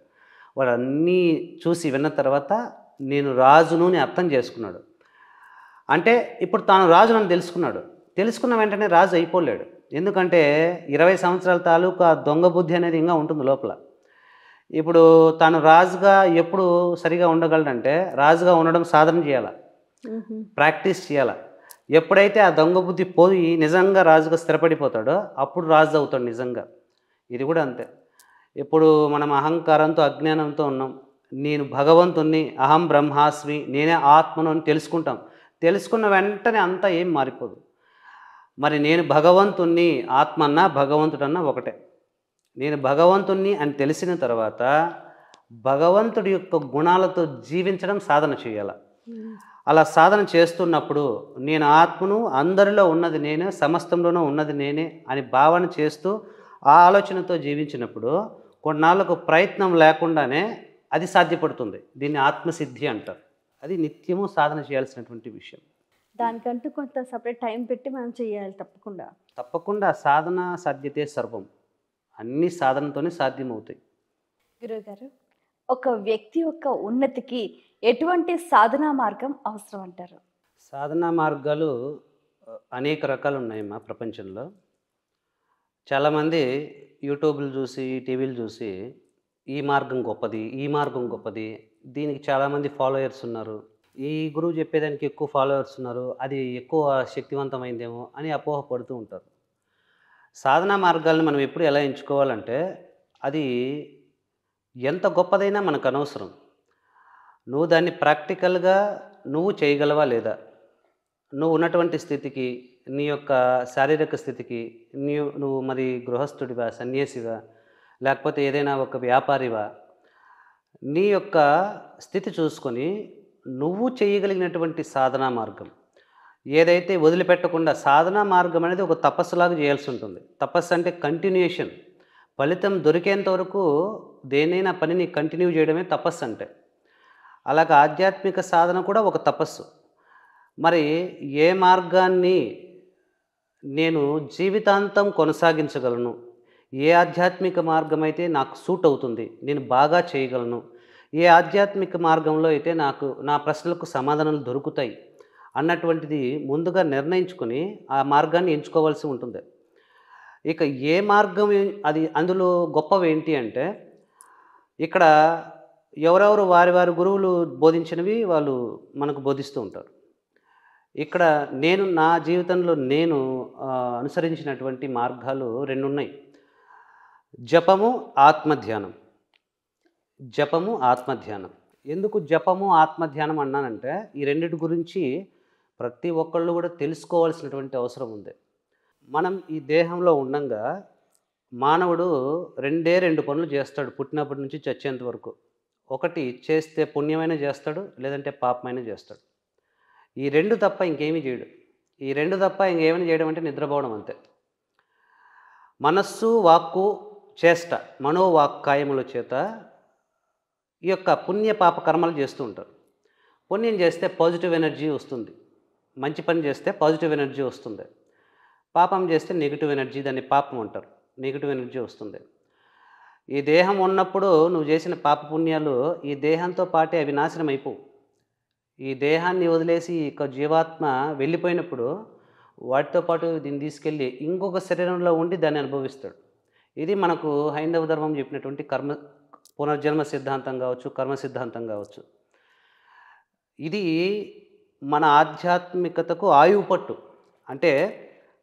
వాడు అన్నీ చూసి విన్న తర్వాత నేను రాజును అని అర్థం చేసుకున్నాడు. అంటే ఇప్పుడు తాను రాజు అని తెలుసుకున్నాడు. తెలుసుకున్న వెంటనే రాజు అయిపోలేడు. ఎందుకంటే ఇరవై సంవత్సరాల తాలూకు దొంగ బుద్ధి అనేది ఇంకా ఉంటుంది లోపల. ఇప్పుడు తాను రాజుగా ఎప్పుడు సరిగా ఉండగలడంటే రాజుగా ఉండడం సాధన చేయాలి. ప్రాక్టీస్ చేయాలి. ఎప్పుడైతే ఆ దొంగ బుద్ధి పోయి నిజంగా రాజుగా స్థిరపడిపోతాడో అప్పుడు రాజు అవుతాడు నిజంగా. ఇది కూడా అంతే. ఇప్పుడు మనం అహంకారంతో అజ్ఞానంతో ఉన్నాం. నేను భగవంతుణ్ణి అహం బ్రహ్మాస్మి నేనే ఆత్మను అని తెలుసుకుంటాం. తెలుసుకున్న వెంటనే అంతా ఏం మారిపోదు. మరి నేను భగవంతుణ్ణి ఆత్మ అన్నా భగవంతుడన్నా ఒకటే. నేను భగవంతుణ్ణి అని తెలిసిన తర్వాత భగవంతుడి యొక్క గుణాలతో జీవించడం సాధన చేయాలి. అలా సాధన చేస్తున్నప్పుడు నేను ఆత్మను అందరిలో ఉన్నది నేనే సమస్తంలోనూ ఉన్నది నేనే అని భావన చేస్తూ ఆ ఆలోచనతో జీవించినప్పుడు కొన్నాళ్ళకు ప్రయత్నం లేకుండానే అది సాధ్యపడుతుంది. దీన్ని ఆత్మసిద్ధి అంటారు. అది నిత్యము సాధన చేయాల్సినటువంటి విషయం. దానికంటూ కొంత సపరేట్ టైం పెట్టి మనం చేయాలి తప్పకుండా. తప్పకుండా సాధన సాధ్యతే సర్వం. అన్ని సాధనతోనే సాధ్యమవుతాయి. గురువుగారు ఒక వ్యక్తి యొక్క ఉన్నతికి ఎటువంటి సాధనా మార్గం అవసరం అంటారు సాధనా మార్గాలు అనేక రకాలు ఉన్నాయమ్మా ప్రపంచంలో. చాలామంది యూట్యూబ్లు చూసి టీవీలు చూసి ఈ మార్గం గొప్పది ఈ మార్గం గొప్పది దీనికి చాలామంది ఫాలోయర్స్ ఉన్నారు. ఈ గురువు చెప్పేదానికి ఎక్కువ ఫాలోయర్స్ ఉన్నారు అది ఎక్కువ శక్తివంతమైందేమో అని అపోహ పడుతూ ఉంటారు. సాధనా మార్గాలను మనం ఎప్పుడు ఎలా ఎంచుకోవాలంటే అది ఎంత గొప్పదైనా మనకు అనవసరం. నువ్వు దాన్ని ప్రాక్టికల్గా నువ్వు చేయగలవా లేదా? నువ్వు ఉన్నటువంటి స్థితికి నీ యొక్క శారీరక స్థితికి నీ నువ్వు మరి గృహస్థుడివా సన్యాసివా లేకపోతే ఏదైనా ఒక వ్యాపారివా? నీ యొక్క స్థితి చూసుకొని నువ్వు చేయగలిగినటువంటి సాధనా మార్గం. ఏదైతే వదిలిపెట్టకుండా సాధనా మార్గం అనేది ఒక తపస్సులాగా చేయాల్సి ఉంటుంది. తపస్సు అంటే కంటిన్యూషన్ ఫలితం దొరికేంత వరకు దేనైనా పనిని కంటిన్యూ చేయడమే తపస్సు అంటే. అలాగే ఆధ్యాత్మిక సాధన కూడా ఒక తపస్సు. మరి ఏ మార్గాన్ని నేను జీవితాంతం కొనసాగించగలను. ఏ ఆధ్యాత్మిక మార్గం అయితే నాకు సూట్ అవుతుంది నేను బాగా చేయగలను. ఏ ఆధ్యాత్మిక మార్గంలో అయితే నాకు నా ప్రశ్నలకు సమాధానాలు దొరుకుతాయి అన్నటువంటిది ముందుగా నిర్ణయించుకొని ఆ మార్గాన్ని ఎంచుకోవాల్సి ఉంటుంది. ఇక ఏ మార్గం అది అందులో గొప్పవి ఏంటి అంటే ఇక్కడ ఎవరెవరు వారి వారి గురువులు బోధించినవి వాళ్ళు మనకు బోధిస్తూ ఉంటారు. ఇక్కడ నేను నా జీవితంలో నేను అనుసరించినటువంటి మార్గాలు రెండు ఉన్నాయి జపము ఆత్మధ్యానం. జపము ఆత్మధ్యానం. ఎందుకు జపము ఆత్మధ్యానం అన్నానంటే ఈ రెండిటి గురించి ప్రతి ఒక్కళ్ళు కూడా తెలుసుకోవాల్సినటువంటి అవసరం ఉంది. మనం ఈ దేహంలో ఉండంగా మానవుడు రెండే రెండు పనులు చేస్తాడు పుట్టినప్పటి నుంచి చచ్చేంత వరకు. ఒకటి చేస్తే పుణ్యమైన చేస్తాడు లేదంటే పాపమైన చేస్తాడు. ఈ రెండు తప్ప ఇంకేమీ చేయడు. ఈ రెండు తప్ప ఇంకేమైనా చేయడం అంటే నిద్రపోవడం అంతే. మనస్సు వాక్కు చేష్ట మనోవాక్కాయముల చేత ఈ యొక్క పుణ్య పాప కర్మలు చేస్తూ ఉంటారు. పుణ్యం చేస్తే పాజిటివ్ ఎనర్జీ వస్తుంది. మంచి పని చేస్తే పాజిటివ్ ఎనర్జీ వస్తుంది. పాపం చేస్తే నెగిటివ్ ఎనర్జీ దాన్ని పాపం అంటారు. నెగిటివ్ ఎనర్జీ వస్తుంది. ఈ దేహం ఉన్నప్పుడు నువ్వు చేసిన పాప పుణ్యాలు ఈ దేహంతో పాటే అవి నాశనం అయిపోవు. ఈ దేహాన్ని వదిలేసి ఇక జీవాత్మ వెళ్ళిపోయినప్పుడు వాటితో పాటు దీన్ని తీసుకెళ్ళి ఇంకొక శరీరంలో ఉండి దాన్ని అనుభవిస్తాడు. ఇది మనకు హైందవ ధర్మం చెప్పినటువంటి కర్మ పునర్జన్మ సిద్ధాంతం కావచ్చు కర్మ సిద్ధాంతం కావచ్చు. ఇది మన ఆధ్యాత్మికతకు ఆయువు పట్టు. అంటే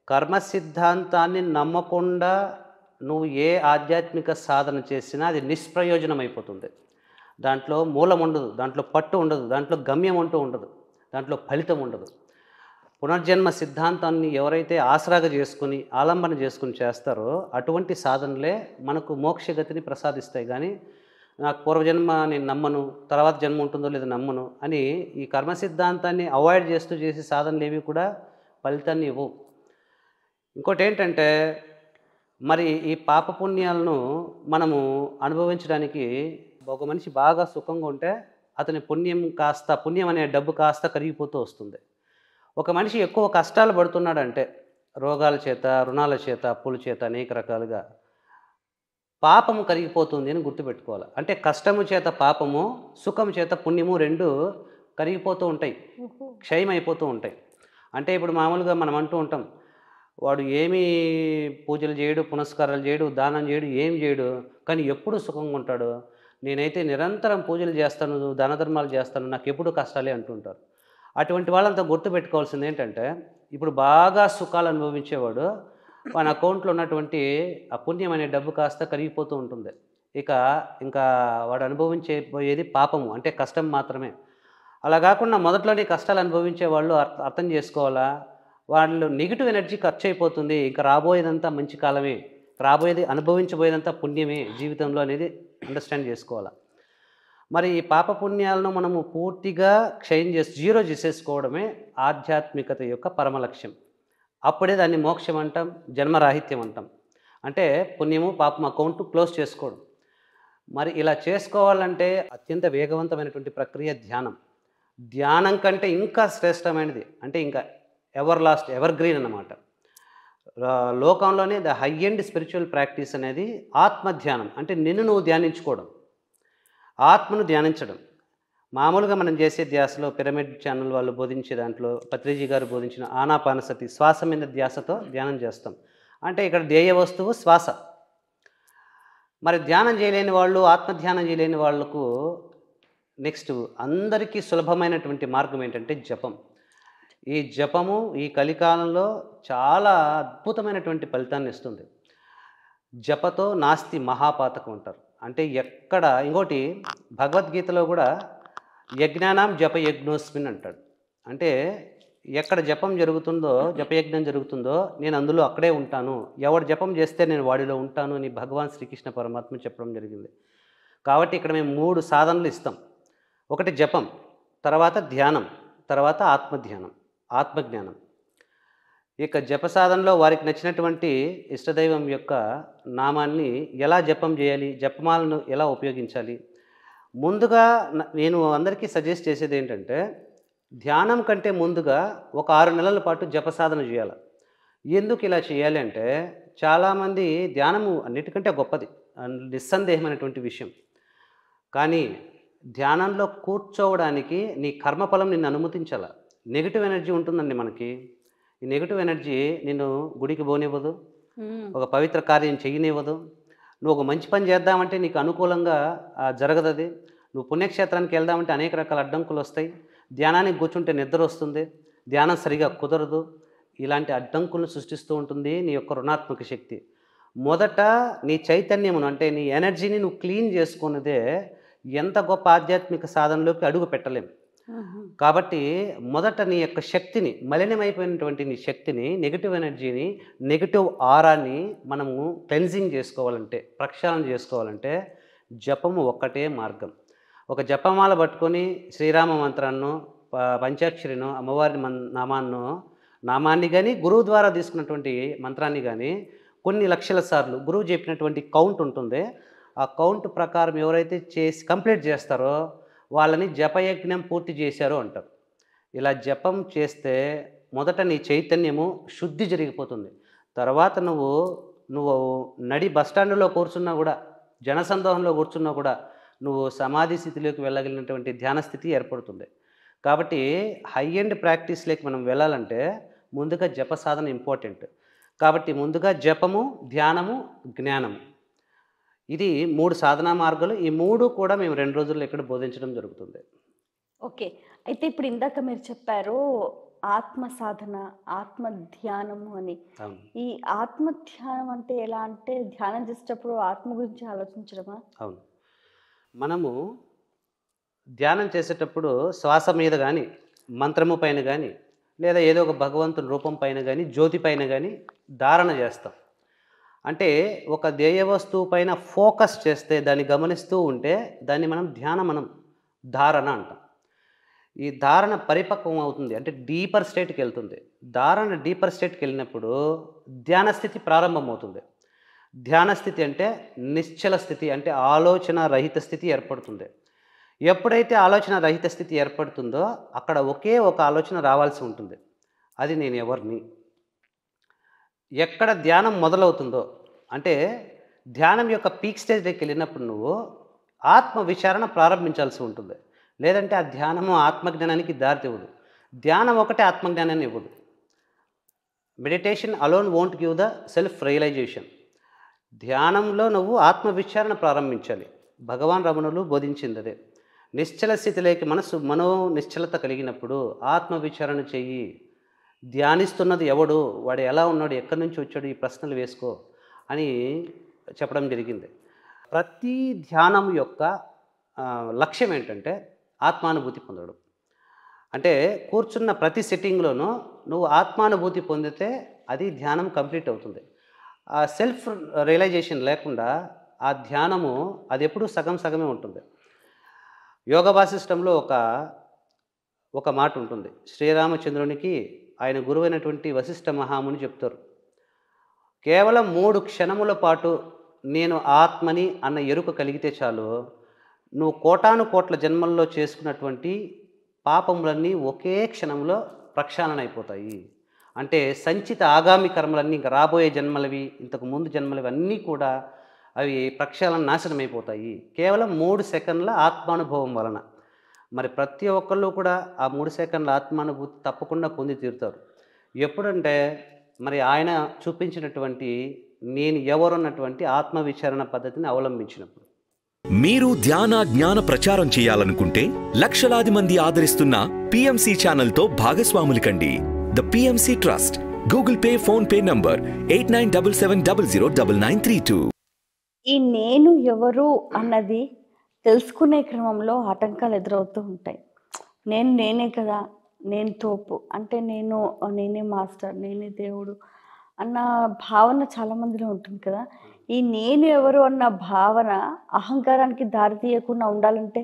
కర్మ సిద్ధాంతాన్ని నమ్మకుండా నువ్వు ఏ ఆధ్యాత్మిక సాధన చేసినా అది నిష్ప్రయోజనం అయిపోతుంది దాంట్లో మూలం ఉండదు దాంట్లో పట్టు ఉండదు దాంట్లో గమ్యం అంటూ ఉండదు దాంట్లో ఫలితం ఉండదు. పునర్జన్మ సిద్ధాంతాన్ని ఎవరైతే ఆసరాగా చేసుకుని ఆలంబన చేసుకుని చేస్తారో అటువంటి సాధనలే మనకు మోక్షగతిని ప్రసాదిస్తాయి. కానీ నాకు పూర్వజన్మ నేను నమ్మను తర్వాత జన్మ ఉంటుందో లేదో నమ్మను అని ఈ కర్మ సిద్ధాంతాన్ని అవాయిడ్ చేస్తూ చేసే సాధనలు ఏవి కూడా ఫలితాన్ని ఇవ్వవు. ఇంకోటి ఏంటంటే మరి ఈ పాపపుణ్యాలను మనము అనుభవించడానికి ఒక మనిషి బాగా సుఖంగా ఉంటే అతని పుణ్యం కాస్త పుణ్యం అనే డబ్బు కాస్త కరిగిపోతూ వస్తుంది. ఒక మనిషి ఎక్కువ కష్టాలు పడుతున్నాడంటే రోగాల చేత రుణాల చేత అప్పుల చేత అనేక రకాలుగా పాపము కరిగిపోతుంది అని గుర్తుపెట్టుకోవాలి. అంటే కష్టము చేత పాపము సుఖము చేత పుణ్యము రెండు కరిగిపోతూ ఉంటాయి. క్షయమైపోతూ ఉంటాయి. అంటే ఇప్పుడు మామూలుగా మనం అంటూ ఉంటాం వాడు ఏమీ పూజలు చేయడు పునస్కారాలు చేయడు దానం చేయడు ఏం చేయడు కానీ ఎప్పుడు సుఖంగా ఉంటాడు? నేనైతే నిరంతరం పూజలు చేస్తాను ధనధర్మాలు చేస్తాను నాకు ఎప్పుడు కష్టాలే అంటుంటారు. అటువంటి వాళ్ళంతా గుర్తుపెట్టుకోవాల్సింది ఏంటంటే ఇప్పుడు బాగా సుఖాలు అనుభవించేవాడు వాని అకౌంట్లో ఉన్నటువంటి ఆ పుణ్యం అనే డబ్బు కాస్త కరిగిపోతూ ఉంటుంది. ఇక ఇంకా వాడు అనుభవించే పోయేది పాపము అంటే కష్టం మాత్రమే. అలా కాకుండా మొదట్లోనే కష్టాలు అనుభవించే వాళ్ళు అర్థం చేసుకోవాలా? వాళ్ళు నెగిటివ్ ఎనర్జీ ఖర్చు అయిపోతుంది ఇంకా రాబోయేదంతా మంచి కాలమే. రాబోయేది అనుభవించబోయేదంతా పుణ్యమే జీవితంలో అనేది అండర్స్టాండ్ చేసుకోవాలా. మరి ఈ పాపపుణ్యాలను మనము పూర్తిగా క్షయం చేసి జీరో చేసేసుకోవడమే ఆధ్యాత్మికత యొక్క పరమ లక్ష్యం అప్పుడే దాన్ని మోక్షం అంటాం జన్మరాహిత్యం అంటాం. అంటే పుణ్యము పాపం అకౌంట్ క్లోజ్ చేసుకోవడం. మరి ఇలా చేసుకోవాలంటే అత్యంత వేగవంతమైనటువంటి ప్రక్రియ ధ్యానం. ధ్యానం కంటే ఇంకా శ్రేష్టమైనది. అంటే ఇంకా ఎవర్ లాస్ట్ ఎవర్ గ్రీన్ అన్నమాట. లోకంలోనే the high end spiritual practice అనేది ఆత్మధ్యానం అంటే నిన్ను నువ్వు ధ్యానించుకోవడం ఆత్మను ధ్యానించడం. మామూలుగా మనం చేసే ధ్యాసలో పిరమిడ్ ఛానల్ వాళ్ళు బోధించే దాంట్లో పత్రిజీ గారు బోధించిన ఆనాపానసతి శ్వాస మీద ధ్యాసతో ధ్యానం చేస్తాం. అంటే ఇక్కడ ధ్యేయ వస్తువు శ్వాస. మరి ధ్యానం చేయలేని వాళ్ళు ఆత్మధ్యానం చేయలేని వాళ్ళకు నెక్స్ట్ అందరికీ సులభమైనటువంటి మార్గం ఏంటంటే జపం. ఈ జపము ఈ కలికాలంలో చాలా అద్భుతమైనటువంటి ఫలితాన్ని ఇస్తుంది. జపతో నాస్తి మహాపాతకం అంటారు. అంటే ఎక్కడ ఇంకోటి భగవద్గీతలో కూడా యజ్ఞానం జప యజ్ఞోస్మిన్ అంటాడు. అంటే ఎక్కడ జపం జరుగుతుందో జపయజ్ఞం జరుగుతుందో నేను అందులో అక్కడే ఉంటాను. ఎవడు జపం చేస్తే నేను వాడిలో ఉంటాను అని భగవాన్ శ్రీకృష్ణ పరమాత్మ చెప్పడం జరిగింది. కాబట్టి ఇక్కడ మేము మూడు సాధనలు ఇస్తాం. ఒకటి జపం తర్వాత ధ్యానం తర్వాత ఆత్మధ్యానం. ఆత్మజ్ఞానం. ఇక జప సాధనలో వారికి నచ్చినటువంటి ఇష్టదైవం యొక్క నామాన్ని ఎలా జపం చేయాలి జపమాలను ఎలా ఉపయోగించాలి? ముందుగా నేను అందరికీ సజెస్ట్ చేసేది ఏంటంటే ధ్యానం కంటే ముందుగా ఒక ఆరు నెలల పాటు జప సాధన చేయాలి. ఎందుకు ఇలా చేయాలి అంటే చాలామంది ధ్యానము అన్నిటికంటే గొప్పది నిస్సందేహమైనటువంటి విషయం. కానీ ధ్యానంలో కూర్చోవడానికి నీ కర్మఫలం నిన్ను అనుమతించాల. నెగిటివ్ ఎనర్జీ ఉంటుందండి మనకి. ఈ నెగిటివ్ ఎనర్జీ నిన్ను గుడికి పోనివ్వదు. ఒక పవిత్ర కార్యం చేయనివ్వదు. నువ్వు ఒక మంచి పని చేద్దామంటే నీకు అనుకూలంగా జరగదు అది. నువ్వు పుణ్యక్షేత్రానికి వెళ్దామంటే అనేక రకాల అడ్డంకులు వస్తాయి. ధ్యానానికి కూర్చుంటే నిద్ర వస్తుంది. ధ్యానం సరిగా కుదరదు. ఇలాంటి అడ్డంకులను సృష్టిస్తూ ఉంటుంది నీ యొక్క రుణాత్మక శక్తి. మొదట నీ చైతన్యమును అంటే నీ ఎనర్జీని నువ్వు క్లీన్ చేసుకున్నదే ఎంత గొప్ప ఆధ్యాత్మిక సాధనలోకి అడుగు పెట్టలేము. కాబట్టి మొదట నీ యొక్క శక్తిని మలినమైపోయినటువంటి నీ శక్తిని నెగిటివ్ ఎనర్జీని నెగిటివ్ ఆరాన్ని మనము క్లెన్జింగ్ చేసుకోవాలంటే ప్రక్షాళన చేసుకోవాలంటే జపము ఒక్కటే మార్గం. ఒక జపమాల పట్టుకొని శ్రీరామ మంత్రాన్నో పంచాక్షరిను అమ్మవారి మన్ నామాన్నో నామాన్ని కానీ గురువు ద్వారా తీసుకున్నటువంటి మంత్రాన్ని కానీ కొన్ని లక్షల సార్లు గురువు చెప్పినటువంటి కౌంట్ ఉంటుంది. ఆ కౌంట్ ప్రకారం ఎవరైతే చేసి కంప్లీట్ చేస్తారో వాళ్ళని జపయజ్ఞం పూర్తి చేశారు అంటారు. ఇలా జపం చేస్తే మొదట నీ చైతన్యము శుద్ధి జరిగిపోతుంది. తర్వాత నువ్వు నువ్వు నడి బస్టాండ్లో కూర్చున్నా కూడా జనసందోహంలో కూర్చున్నా కూడా నువ్వు సమాధి స్థితిలోకి వెళ్ళగలిగినటువంటి ధ్యాన స్థితి ఏర్పడుతుంది. కాబట్టి హై ఎండ్ ప్రాక్టీస్లోకి మనం వెళ్ళాలంటే ముందుగా జప సాధన ఇంపార్టెంట్. కాబట్టి ముందుగా జపము ధ్యానము జ్ఞానము. ఇది మూడు సాధనా మార్గాలు. ఈ మూడు కూడా మేము రెండు రోజుల్లో ఇక్కడ బోధించడం జరుగుతుంది. ఓకే. అయితే ఇప్పుడు ఇందాక మీరు చెప్పారు ఆత్మ సాధన ఆత్మ ధ్యానము అని. ఈ ఆత్మ ధ్యానం అంటే ఎలా అంటే ధ్యానం చేసేటప్పుడు ఆత్మ గురించి ఆలోచించడమా? అవును. మనము ధ్యానం చేసేటప్పుడు శ్వాస మీద కానీ మంత్రము పైన కానీ లేదా ఏదో ఒక భగవంతుని రూపం పైన కానీ జ్యోతి పైన కానీ ధారణ చేస్తాం. అంటే ఒక ధ్యేయ వస్తువు పైన ఫోకస్ చేస్తే దాన్ని గమనిస్తూ ఉంటే దాన్ని మనం ధ్యానం మనం ధారణ అంటాం. ఈ ధారణ పరిపక్వం అవుతుంది. అంటే డీపర్ స్టేట్కి వెళ్తుంది. ధారణ డీపర్ స్టేట్కి వెళ్ళినప్పుడు ధ్యాన స్థితి ప్రారంభమవుతుంది. ధ్యాన స్థితి అంటే నిశ్చల స్థితి అంటే ఆలోచన రహిత స్థితి ఏర్పడుతుంది. ఎప్పుడైతే ఆలోచన రహిత స్థితి ఏర్పడుతుందో అక్కడ ఒకే ఒక ఆలోచన రావాల్సి ఉంటుంది. అది నేను ఎవరిని? ఎక్కడ ధ్యానం మొదలవుతుందో అంటే ధ్యానం యొక్క పీక్ స్టేజ్లోకి వెళ్ళినప్పుడు నువ్వు ఆత్మ విచారణ ప్రారంభించాల్సి ఉంటుంది. లేదంటే ఆ ధ్యానము ఆత్మజ్ఞానానికి దారితీవదు ధ్యానం ఒకటే ఆత్మజ్ఞానాన్ని ఇవ్వదు. Meditation alone won't give the self realisation ధ్యానంలో నువ్వు ఆత్మ విచారణ ప్రారంభించాలి. భగవాన్ రమణులు బోధించింది అదే నిశ్చల స్థితిలోకి మనసు మనో నిశ్చలత కలిగినప్పుడు ఆత్మ విచారణ చెయ్యి. ధ్యానిస్తున్నది ఎవడు? వాడు ఎలా ఉన్నాడు? ఎక్కడి నుంచి వచ్చాడు? ఈ ప్రశ్నలు వేసుకో అని చెప్పడం జరిగింది. ప్రతి ధ్యానం యొక్క లక్ష్యం ఏంటంటే ఆత్మానుభూతి పొందడం. అంటే కూర్చున్న ప్రతి సెట్టింగ్లోనూ నువ్వు ఆత్మానుభూతి పొందితే అది ధ్యానం కంప్లీట్ అవుతుంది. ఆ సెల్ఫ్ రియలైజేషన్ లేకుండా ఆ ధ్యానము అది ఎప్పుడూ సగం సగమే ఉంటుంది. యోగ వాసిష్టంలో ఒక ఒక మాట ఉంటుంది. శ్రీరామచంద్రునికి ఆయన గురువైనటువంటి వశిష్ఠ మహాముని చెప్తారు. కేవలం మూడు క్షణముల పాటు నేను ఆత్మని అన్న ఎరుక కలిగితే చాలు నువ్వు కోటాను కోట్ల జన్మల్లో చేసుకున్నటువంటి పాపములన్నీ ఒకే క్షణంలో ప్రక్షాళన అయిపోతాయి. అంటే సంచిత ఆగామి కర్మలన్నీ ఇంకా రాబోయే జన్మలవి ఇంతకు ముందు జన్మలవి అన్నీ కూడా అవి ప్రక్షాళన నాశనం అయిపోతాయి కేవలం మూడు సెకండ్ల ఆత్మానుభవం వలన. మరి ప్రతి ఒక్కళ్ళు కూడా ఆ మూడు సెకండ్ల ఆత్మానుభూతి తప్పకుండా పొంది తీరుతారు. ఎప్పుడంటే మరి ఆయన చూపించినటువంటి నేను ఎవరు అన్నటువంటి ఆత్మ విచారణ పద్ధతిని అవలంబించినప్పుడు. మీరు ధ్యాన జ్ఞాన ప్రచారం చేయాలనుకుంటే లక్షలాది మంది ఆదరిస్తున్న పిఎంసి ఛానల్తో భాగస్వాములు కండి the PMC trust Google Pay PhonePe number eight nine double seven double zero double nine three two. ఈ నేను ఎవరు అన్నది తెలుసుకునే క్రమంలో ఆటంకాలు ఎదురవుతూ ఉంటాయి. నేను నేనే కదా నేను తోపు అంటే నేను నేనే మాస్టర్ నేనే దేవుడు అన్న భావన చాలా మందిలో ఉంటుంది కదా. ఈ నేను ఎవరు అన్న భావన అహంకారానికి దారి తీయకుండా ఉండాలంటే?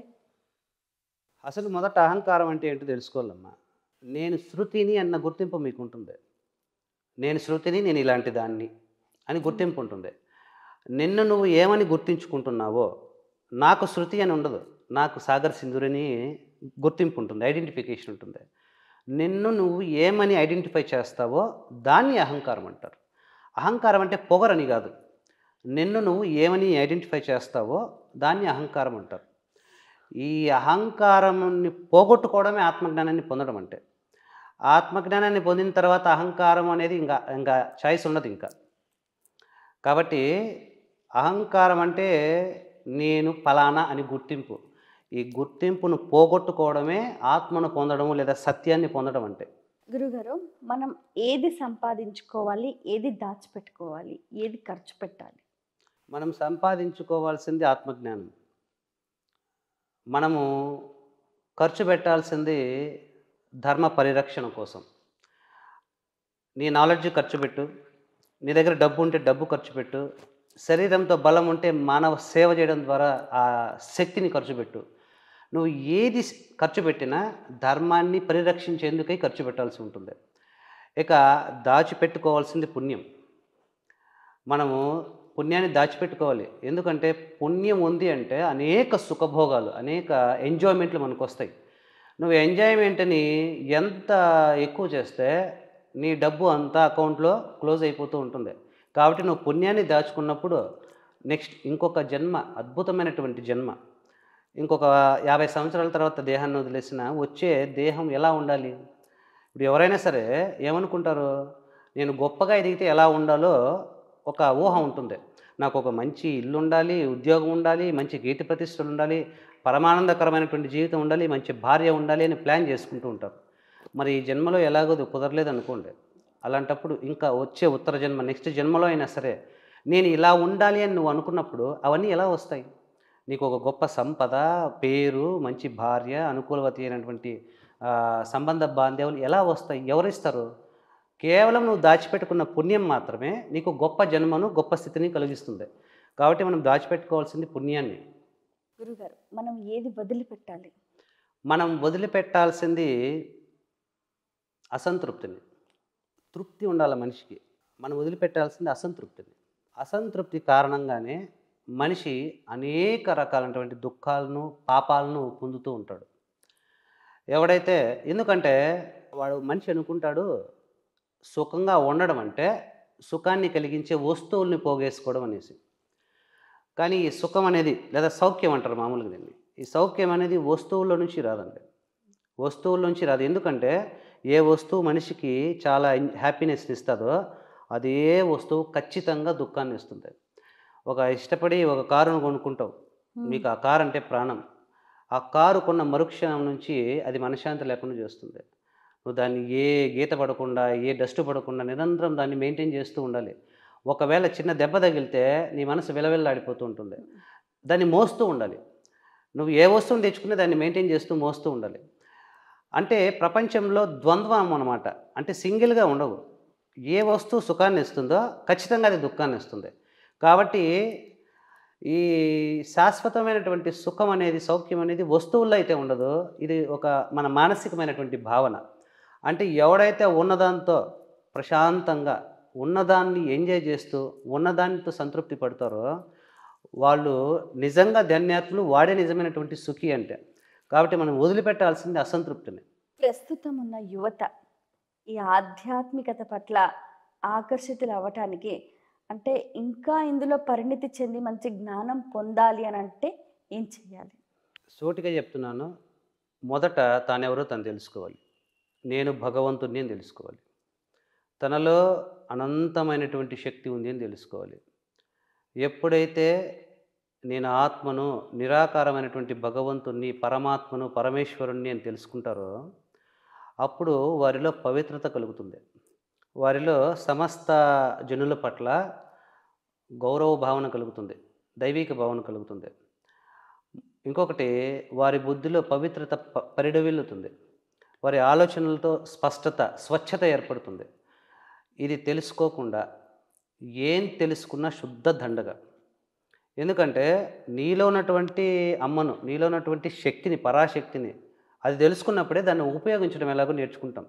అసలు మొదట అహంకారం అంటే ఏంటో తెలుసుకోవాలమ్మా. నేను శృతిని అన్న గుర్తింపు మీకు ఉంటుంది నేను శృతిని నేను ఇలాంటి దాన్ని అని గుర్తింపు ఉంటుంది. నిన్ను నువ్వు ఏమని గుర్తించుకుంటున్నావో నాకు శృతి అని ఉండదు. నాకు సాగర్ సింధురిని గుర్తింపు ఉంటుంది ఐడెంటిఫికేషన్ ఉంటుంది. నిన్ను నువ్వు ఏమని ఐడెంటిఫై చేస్తావో దాన్ని అహంకారం అంటారు. అహంకారం అంటే పొగరని కాదు. నిన్ను నువ్వు ఏమని ఐడెంటిఫై చేస్తావో దాన్ని అహంకారం అంటారు. ఈ అహంకారాన్ని పోగొట్టుకోవడమే ఆత్మజ్ఞానాన్ని పొందడం అంటే. ఆత్మజ్ఞానాన్ని పొందిన తర్వాత అహంకారం అనేది ఇంకా ఇంకా చాయిస్ ఉండదు ఇంకా. కాబట్టి అహంకారం అంటే నేను ఫలానా అని గుర్తింపు. ఈ గుర్తింపును పోగొట్టుకోవడమే ఆత్మను పొందడము లేదా సత్యాన్ని పొందడం అంటే. గురుగారు మనం ఏది సంపాదించుకోవాలి ఏది దాచిపెట్టుకోవాలి ఏది ఖర్చు పెట్టాలి? మనం సంపాదించుకోవాల్సింది ఆత్మజ్ఞానం. మనము ఖర్చు పెట్టాల్సింది ధర్మ పరిరక్షణ కోసం. నీ నాలెడ్జ్ ఖర్చు పెట్టు. నీ దగ్గర డబ్బు ఉంటే డబ్బు ఖర్చు పెట్టు. శరీరంతో బలం ఉంటే మానవ సేవ చేయడం ద్వారా ఆ శక్తిని ఖర్చు పెట్టు. నువ్వు ఏది ఖర్చు పెట్టినా ధర్మాన్ని పరిరక్షించేందుకై ఖర్చు పెట్టాల్సి ఉంటుంది. ఇక దాచిపెట్టుకోవాల్సింది పుణ్యం. మనము పుణ్యాన్ని దాచిపెట్టుకోవాలి. ఎందుకంటే పుణ్యం ఉంది అంటే అనేక సుఖభోగాలు అనేక ఎంజాయ్మెంట్లు మనకు వస్తాయి నువ్వు ఎంజాయ్మెంట్ని ఎంత ఎక్కువ చేస్తే నీ డబ్బు అంతా అకౌంట్లో క్లోజ్ అయిపోతూ ఉంటుంది. కాబట్టి నువ్వు పుణ్యాన్ని దాచుకున్నప్పుడు నెక్స్ట్ ఇంకొక జన్మ అద్భుతమైనటువంటి జన్మ. ఇంకొక యాభై సంవత్సరాల తర్వాత దేహాన్ని వదిలేసిన వచ్చే దేహం ఎలా ఉండాలి? ఇప్పుడు ఎవరైనా సరే ఏమనుకుంటారు? నేను గొప్పగా ఎదిగితే ఎలా ఉండాలో ఒక ఊహ ఉంటుంది. నాకు ఒక మంచి ఇల్లు ఉండాలి ఉద్యోగం ఉండాలి మంచి కీర్తి ప్రతిష్టలు ఉండాలి పరమానందకరమైనటువంటి జీవితం ఉండాలి మంచి భార్య ఉండాలి అని ప్లాన్ చేసుకుంటూ ఉంటారు. మరి ఈ జన్మలో ఎలాగో కుదరలేదు అనుకోండి అలాంటప్పుడు ఇంకా వచ్చే ఉత్తర జన్మ నెక్స్ట్ జన్మలో అయినా సరే నేను ఇలా ఉండాలి అని నువ్వు అనుకున్నప్పుడు అవన్నీ ఎలా వస్తాయి? నీకు ఒక గొప్ప సంపద పేరు మంచి భార్య అనుకూలవతి అయినటువంటి సంబంధ బాంధవ్యాలు ఎలా వస్తాయి? ఎవరిస్తారు? కేవలం నువ్వు దాచిపెట్టుకున్న పుణ్యం మాత్రమే నీకు గొప్ప జన్మను గొప్ప స్థితిని కలిగిస్తుంది. కాబట్టి మనం దాచిపెట్టుకోవాల్సింది పుణ్యాన్ని. గురుగారు మనం ఏది వదిలిపెట్టాలి? మనం వదిలిపెట్టాల్సింది అసంతృప్తిని. తృప్తి ఉండాలి మనిషికి. మనం వదిలిపెట్టాల్సింది అసంతృప్తిని. అసంతృప్తి కారణంగానే మనిషి అనేక రకాలైనటువంటి దుఃఖాలను పాపాలను పొందుతూ ఉంటాడు. ఎవడైతే ఎందుకంటే వాడు మనిషి అనుకుంటాడు సుఖంగా ఉండడం అంటే సుఖాన్ని కలిగించే వస్తువుల్ని పోగేసుకోవడం అనేసి. కానీ ఈ సుఖం అనేది లేదా సౌఖ్యం అంటారు మామూలుగా దీన్ని. ఈ సౌఖ్యం అనేది వస్తువుల నుంచి రాదండి. వస్తువుల నుంచి రాదు. ఎందుకంటే ఏ వస్తువు మనిషికి చాలా హ్యాపీనెస్ని ఇస్తుందో అదే వస్తువు ఖచ్చితంగా దుఃఖాన్ని ఇస్తుంది ఒక ఇష్టపడి ఒక కారును కొనుక్కుంటావు మీకు ఆ కారు అంటే ప్రాణం. ఆ కారు కొన్న మరుక్షణం నుంచి అది మనశ్శాంతి లేకుండా చేస్తుంది. నువ్వు దాన్ని ఏ గీత పడకుండా ఏ డస్ట్ పడకుండా నిరంతరం దాన్ని మెయింటైన్ చేస్తూ ఉండాలి. ఒకవేళ చిన్న దెబ్బ తగిలితే నీ మనసు విలవిల్లాడిపోతూ ఉంటుంది. దాన్ని మోస్తూ ఉండాలి. నువ్వు ఏ వస్తువుని తెచ్చుకునే దాన్ని మెయింటైన్ చేస్తూ మోస్తూ ఉండాలి. అంటే ప్రపంచంలో ద్వంద్వం అనమాట అంటే సింగిల్గా ఉండవు. ఏ వస్తువు సుఖాన్ని ఇస్తుందో ఖచ్చితంగా అది దుఃఖాన్ని ఇస్తుంది. కాబట్టి ఈ శాశ్వతమైనటువంటి సుఖం అనేది సౌఖ్యం అనేది వస్తువుల్లో అయితే ఉండదు. ఇది ఒక మన మానసికమైనటువంటి భావన. అంటే ఎవడైతే ఉన్నదాంతో ప్రశాంతంగా ఉన్నదాన్ని ఎంజాయ్ చేస్తూ ఉన్నదానితో సంతృప్తి పడతారో వాళ్ళు నిజంగా ధన్యాత్ములు వాడే నిజమైనటువంటి సుఖి అంటే. కాబట్టి మనం వదిలిపెట్టాల్సింది అసంతృప్తిని ప్రస్తుతం ఉన్న యువత ఈ ఆధ్యాత్మికత పట్ల ఆకర్షితులు అవ్వటానికి అంటే ఇంకా ఇందులో పరిణితి చెంది మంచి జ్ఞానం పొందాలి అని అంటే ఏం చేయాలి సూటిగా చెప్తున్నాను. మొదట తానెవరో తను తెలుసుకోవాలి. నేను భగవంతుడిని అని తెలుసుకోవాలి. తనలో అనంతమైనటువంటి శక్తి ఉంది అని తెలుసుకోవాలి. ఎప్పుడైతే నేను ఆత్మను నిరాకారమైనటువంటి భగవంతుణ్ణి పరమాత్మను పరమేశ్వరుణ్ణి అని తెలుసుకుంటారో అప్పుడు వారిలో పవిత్రత కలుగుతుంది. వారిలో సమస్త జనుల పట్ల గౌరవ భావన కలుగుతుంది దైవిక భావన కలుగుతుంది. ఇంకొకటి వారి బుద్ధిలో పవిత్రత పరిడవిల్లుతుంది. వారి ఆలోచనలతో స్పష్టత స్వచ్ఛత ఏర్పడుతుంది. ఇది తెలుసుకోకుండా ఏం తెలుసుకున్నా శుద్ధ దండగా. ఎందుకంటే నీలో ఉన్నటువంటి అమ్మను నీలో ఉన్నటువంటి శక్తిని పరాశక్తిని అది తెలుసుకున్నప్పుడే దాన్ని ఉపయోగించడం ఎలాగో నేర్చుకుంటాం.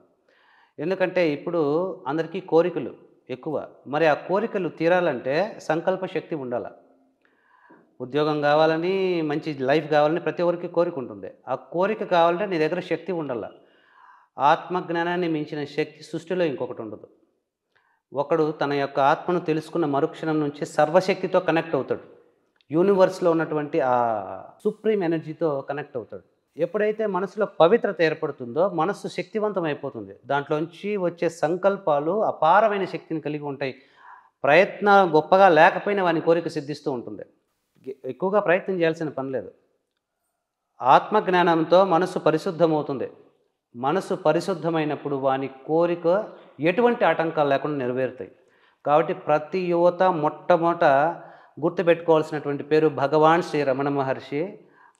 ఎందుకంటే ఇప్పుడు అందరికీ కోరికలు ఎక్కువ. మరి ఆ కోరికలు తీరాలంటే సంకల్ప శక్తి ఉండాలి. ఉద్యోగం కావాలని మంచి లైఫ్ కావాలని ప్రతి ఒక్కరికి కోరిక ఉంటుంది. ఆ కోరిక కావాలంటే నీ దగ్గర శక్తి ఉండాల. ఆత్మజ్ఞానాన్ని మించిన శక్తి సృష్టిలో ఇంకొకటి ఉండదు. ఒకడు తన యొక్క ఆత్మను తెలుసుకున్న మరుక్షణం నుంచి సర్వశక్తితో కనెక్ట్ అవుతాడు. యూనివర్స్లో ఉన్నటువంటి ఆ సుప్రీం ఎనర్జీతో కనెక్ట్ అవుతాడు. ఎప్పుడైతే మనసులో పవిత్రత ఏర్పడుతుందో మనస్సు శక్తివంతం అయిపోతుంది. దాంట్లోంచి వచ్చే సంకల్పాలు అపారమైన శక్తిని కలిగి ఉంటాయి. ప్రయత్న గొప్పగా లేకపోయినా వాని కోరిక సిద్ధిస్తూ ఉంటుంది. ఎక్కువగా ప్రయత్నం చేయాల్సిన పని లేదు. ఆత్మజ్ఞానంతో మనసు పరిశుద్ధమవుతుంది. మనసు పరిశుద్ధమైనప్పుడు వాని కోరిక ఎటువంటి ఆటంకాలు లేకుండా నెరవేరుతాయి. కాబట్టి ప్రతి యువత మొట్టమొదట గుర్తుపెట్టుకోవాల్సినటువంటి పేరు భగవాన్ శ్రీ రమణ మహర్షి.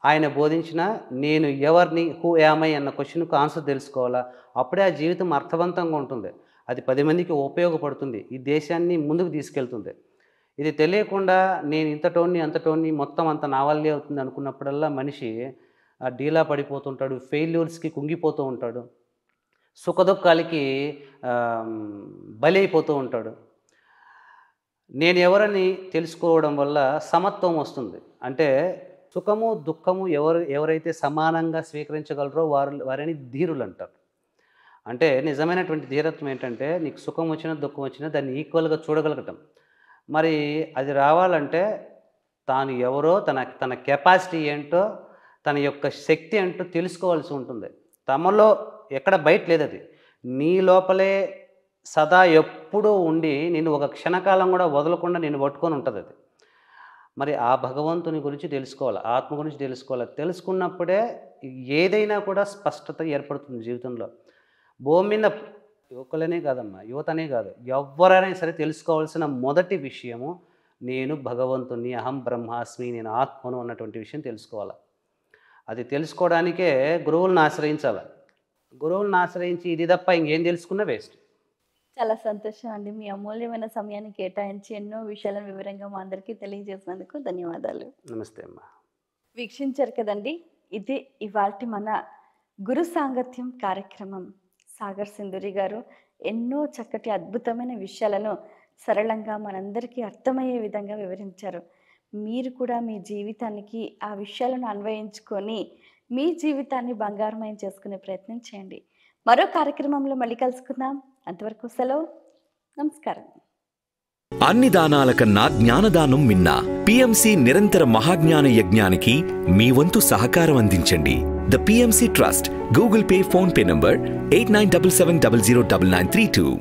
ఆయన బోధించిన నేను ఎవరిని హూ యామై అన్న క్వశ్చన్కు ఆన్సర్ తెలుసుకోవాలా? అప్పుడే ఆ జీవితం అర్థవంతంగా ఉంటుంది. అది పది మందికి ఉపయోగపడుతుంది. ఈ దేశాన్ని ముందుకు తీసుకెళ్తుంది. ఇది తెలియకుండా నేను ఇంతటోని అంతటోని మొత్తం అంత నావల్లే అవుతుంది అనుకున్నప్పుడల్లా మనిషి డీలా పడిపోతుంటాడు ఫెయిల్యూర్స్కి కుంగిపోతూ ఉంటాడు సుఖదుఖాలకి బలి అయిపోతూ ఉంటాడు. నేను ఎవరని తెలుసుకోవడం వల్ల సమత్వం వస్తుంది. అంటే సుఖము దుఃఖము ఎవరు ఎవరైతే సమానంగా స్వీకరించగలరో వారు వారిని ధీరులు అంటారు అంటే నిజమైనటువంటి ధీరత్వం ఏంటంటే నీకు సుఖం వచ్చినా దుఃఖం వచ్చినా దాన్ని ఈక్వల్గా చూడగలగటం. మరి అది రావాలంటే తాను ఎవరో తన తన కెపాసిటీ ఏంటో తన యొక్క శక్తి ఏంటో తెలుసుకోవాల్సి ఉంటుంది. తమలో ఎక్కడ బయట లేదు అది నీ లోపలే సదా ఎప్పుడూ ఉండి నేను ఒక క్షణకాలం కూడా వదలకుండా నేను పట్టుకొని ఉంటుంది అది. మరి ఆ భగవంతుని గురించి తెలుసుకోవాలి ఆత్మ గురించి తెలుసుకోవాలి. తెలుసుకున్నప్పుడే ఏదైనా కూడా స్పష్టత ఏర్పడుతుంది జీవితంలో. భూమి మీద యువకులనే కాదమ్మా యువతనే కాదు ఎవరైనా సరే తెలుసుకోవాల్సిన మొదటి విషయము నేను భగవంతుని అహం బ్రహ్మాస్మి నేను ఆత్మను అన్నటువంటి విషయం తెలుసుకోవాలి. అది తెలుసుకోవడానికే గురువులను ఆశ్రయించాలి. గురువులను ఆశ్రయించి ఇది తప్ప ఇంకేం తెలుసుకున్నా వేస్ట్. చాలా సంతోషం అండి. మీ అమూల్యమైన సమయాన్ని కేటాయించి ఎన్నో విషయాలను వివరంగా మా అందరికీ తెలియజేసినందుకు ధన్యవాదాలు. నమస్తే అమ్మా. వీక్షించారు కదండి ఇది ఇవాల్టి మన గురు సాంగత్యం కార్యక్రమం. సాగర్ సింధురి గారు ఎన్నో చక్కటి అద్భుతమైన విషయాలను సరళంగా మనందరికీ అర్థమయ్యే విధంగా వివరించారు. మీరు కూడా మీ జీవితానికి ఆ విషయాలను అన్వయించుకొని మీ జీవితాన్ని బంగారమయం చేసుకునే ప్రయత్నం చేయండి. మరో కార్యక్రమంలో మళ్ళీ కలుసుకుందాం. అంతవరకు సెలవు. నమస్కారం. అన్ని దానాల కన్నా జ్ఞానదానం మిన్న పిఎంసి నిరంతర మహాజ్ఞాన యజ్ఞానికి మీ వంతు సహకారం అందించండి. The PMC trust Google Pay PhonePe number eight nine double seven double zero double nine three two.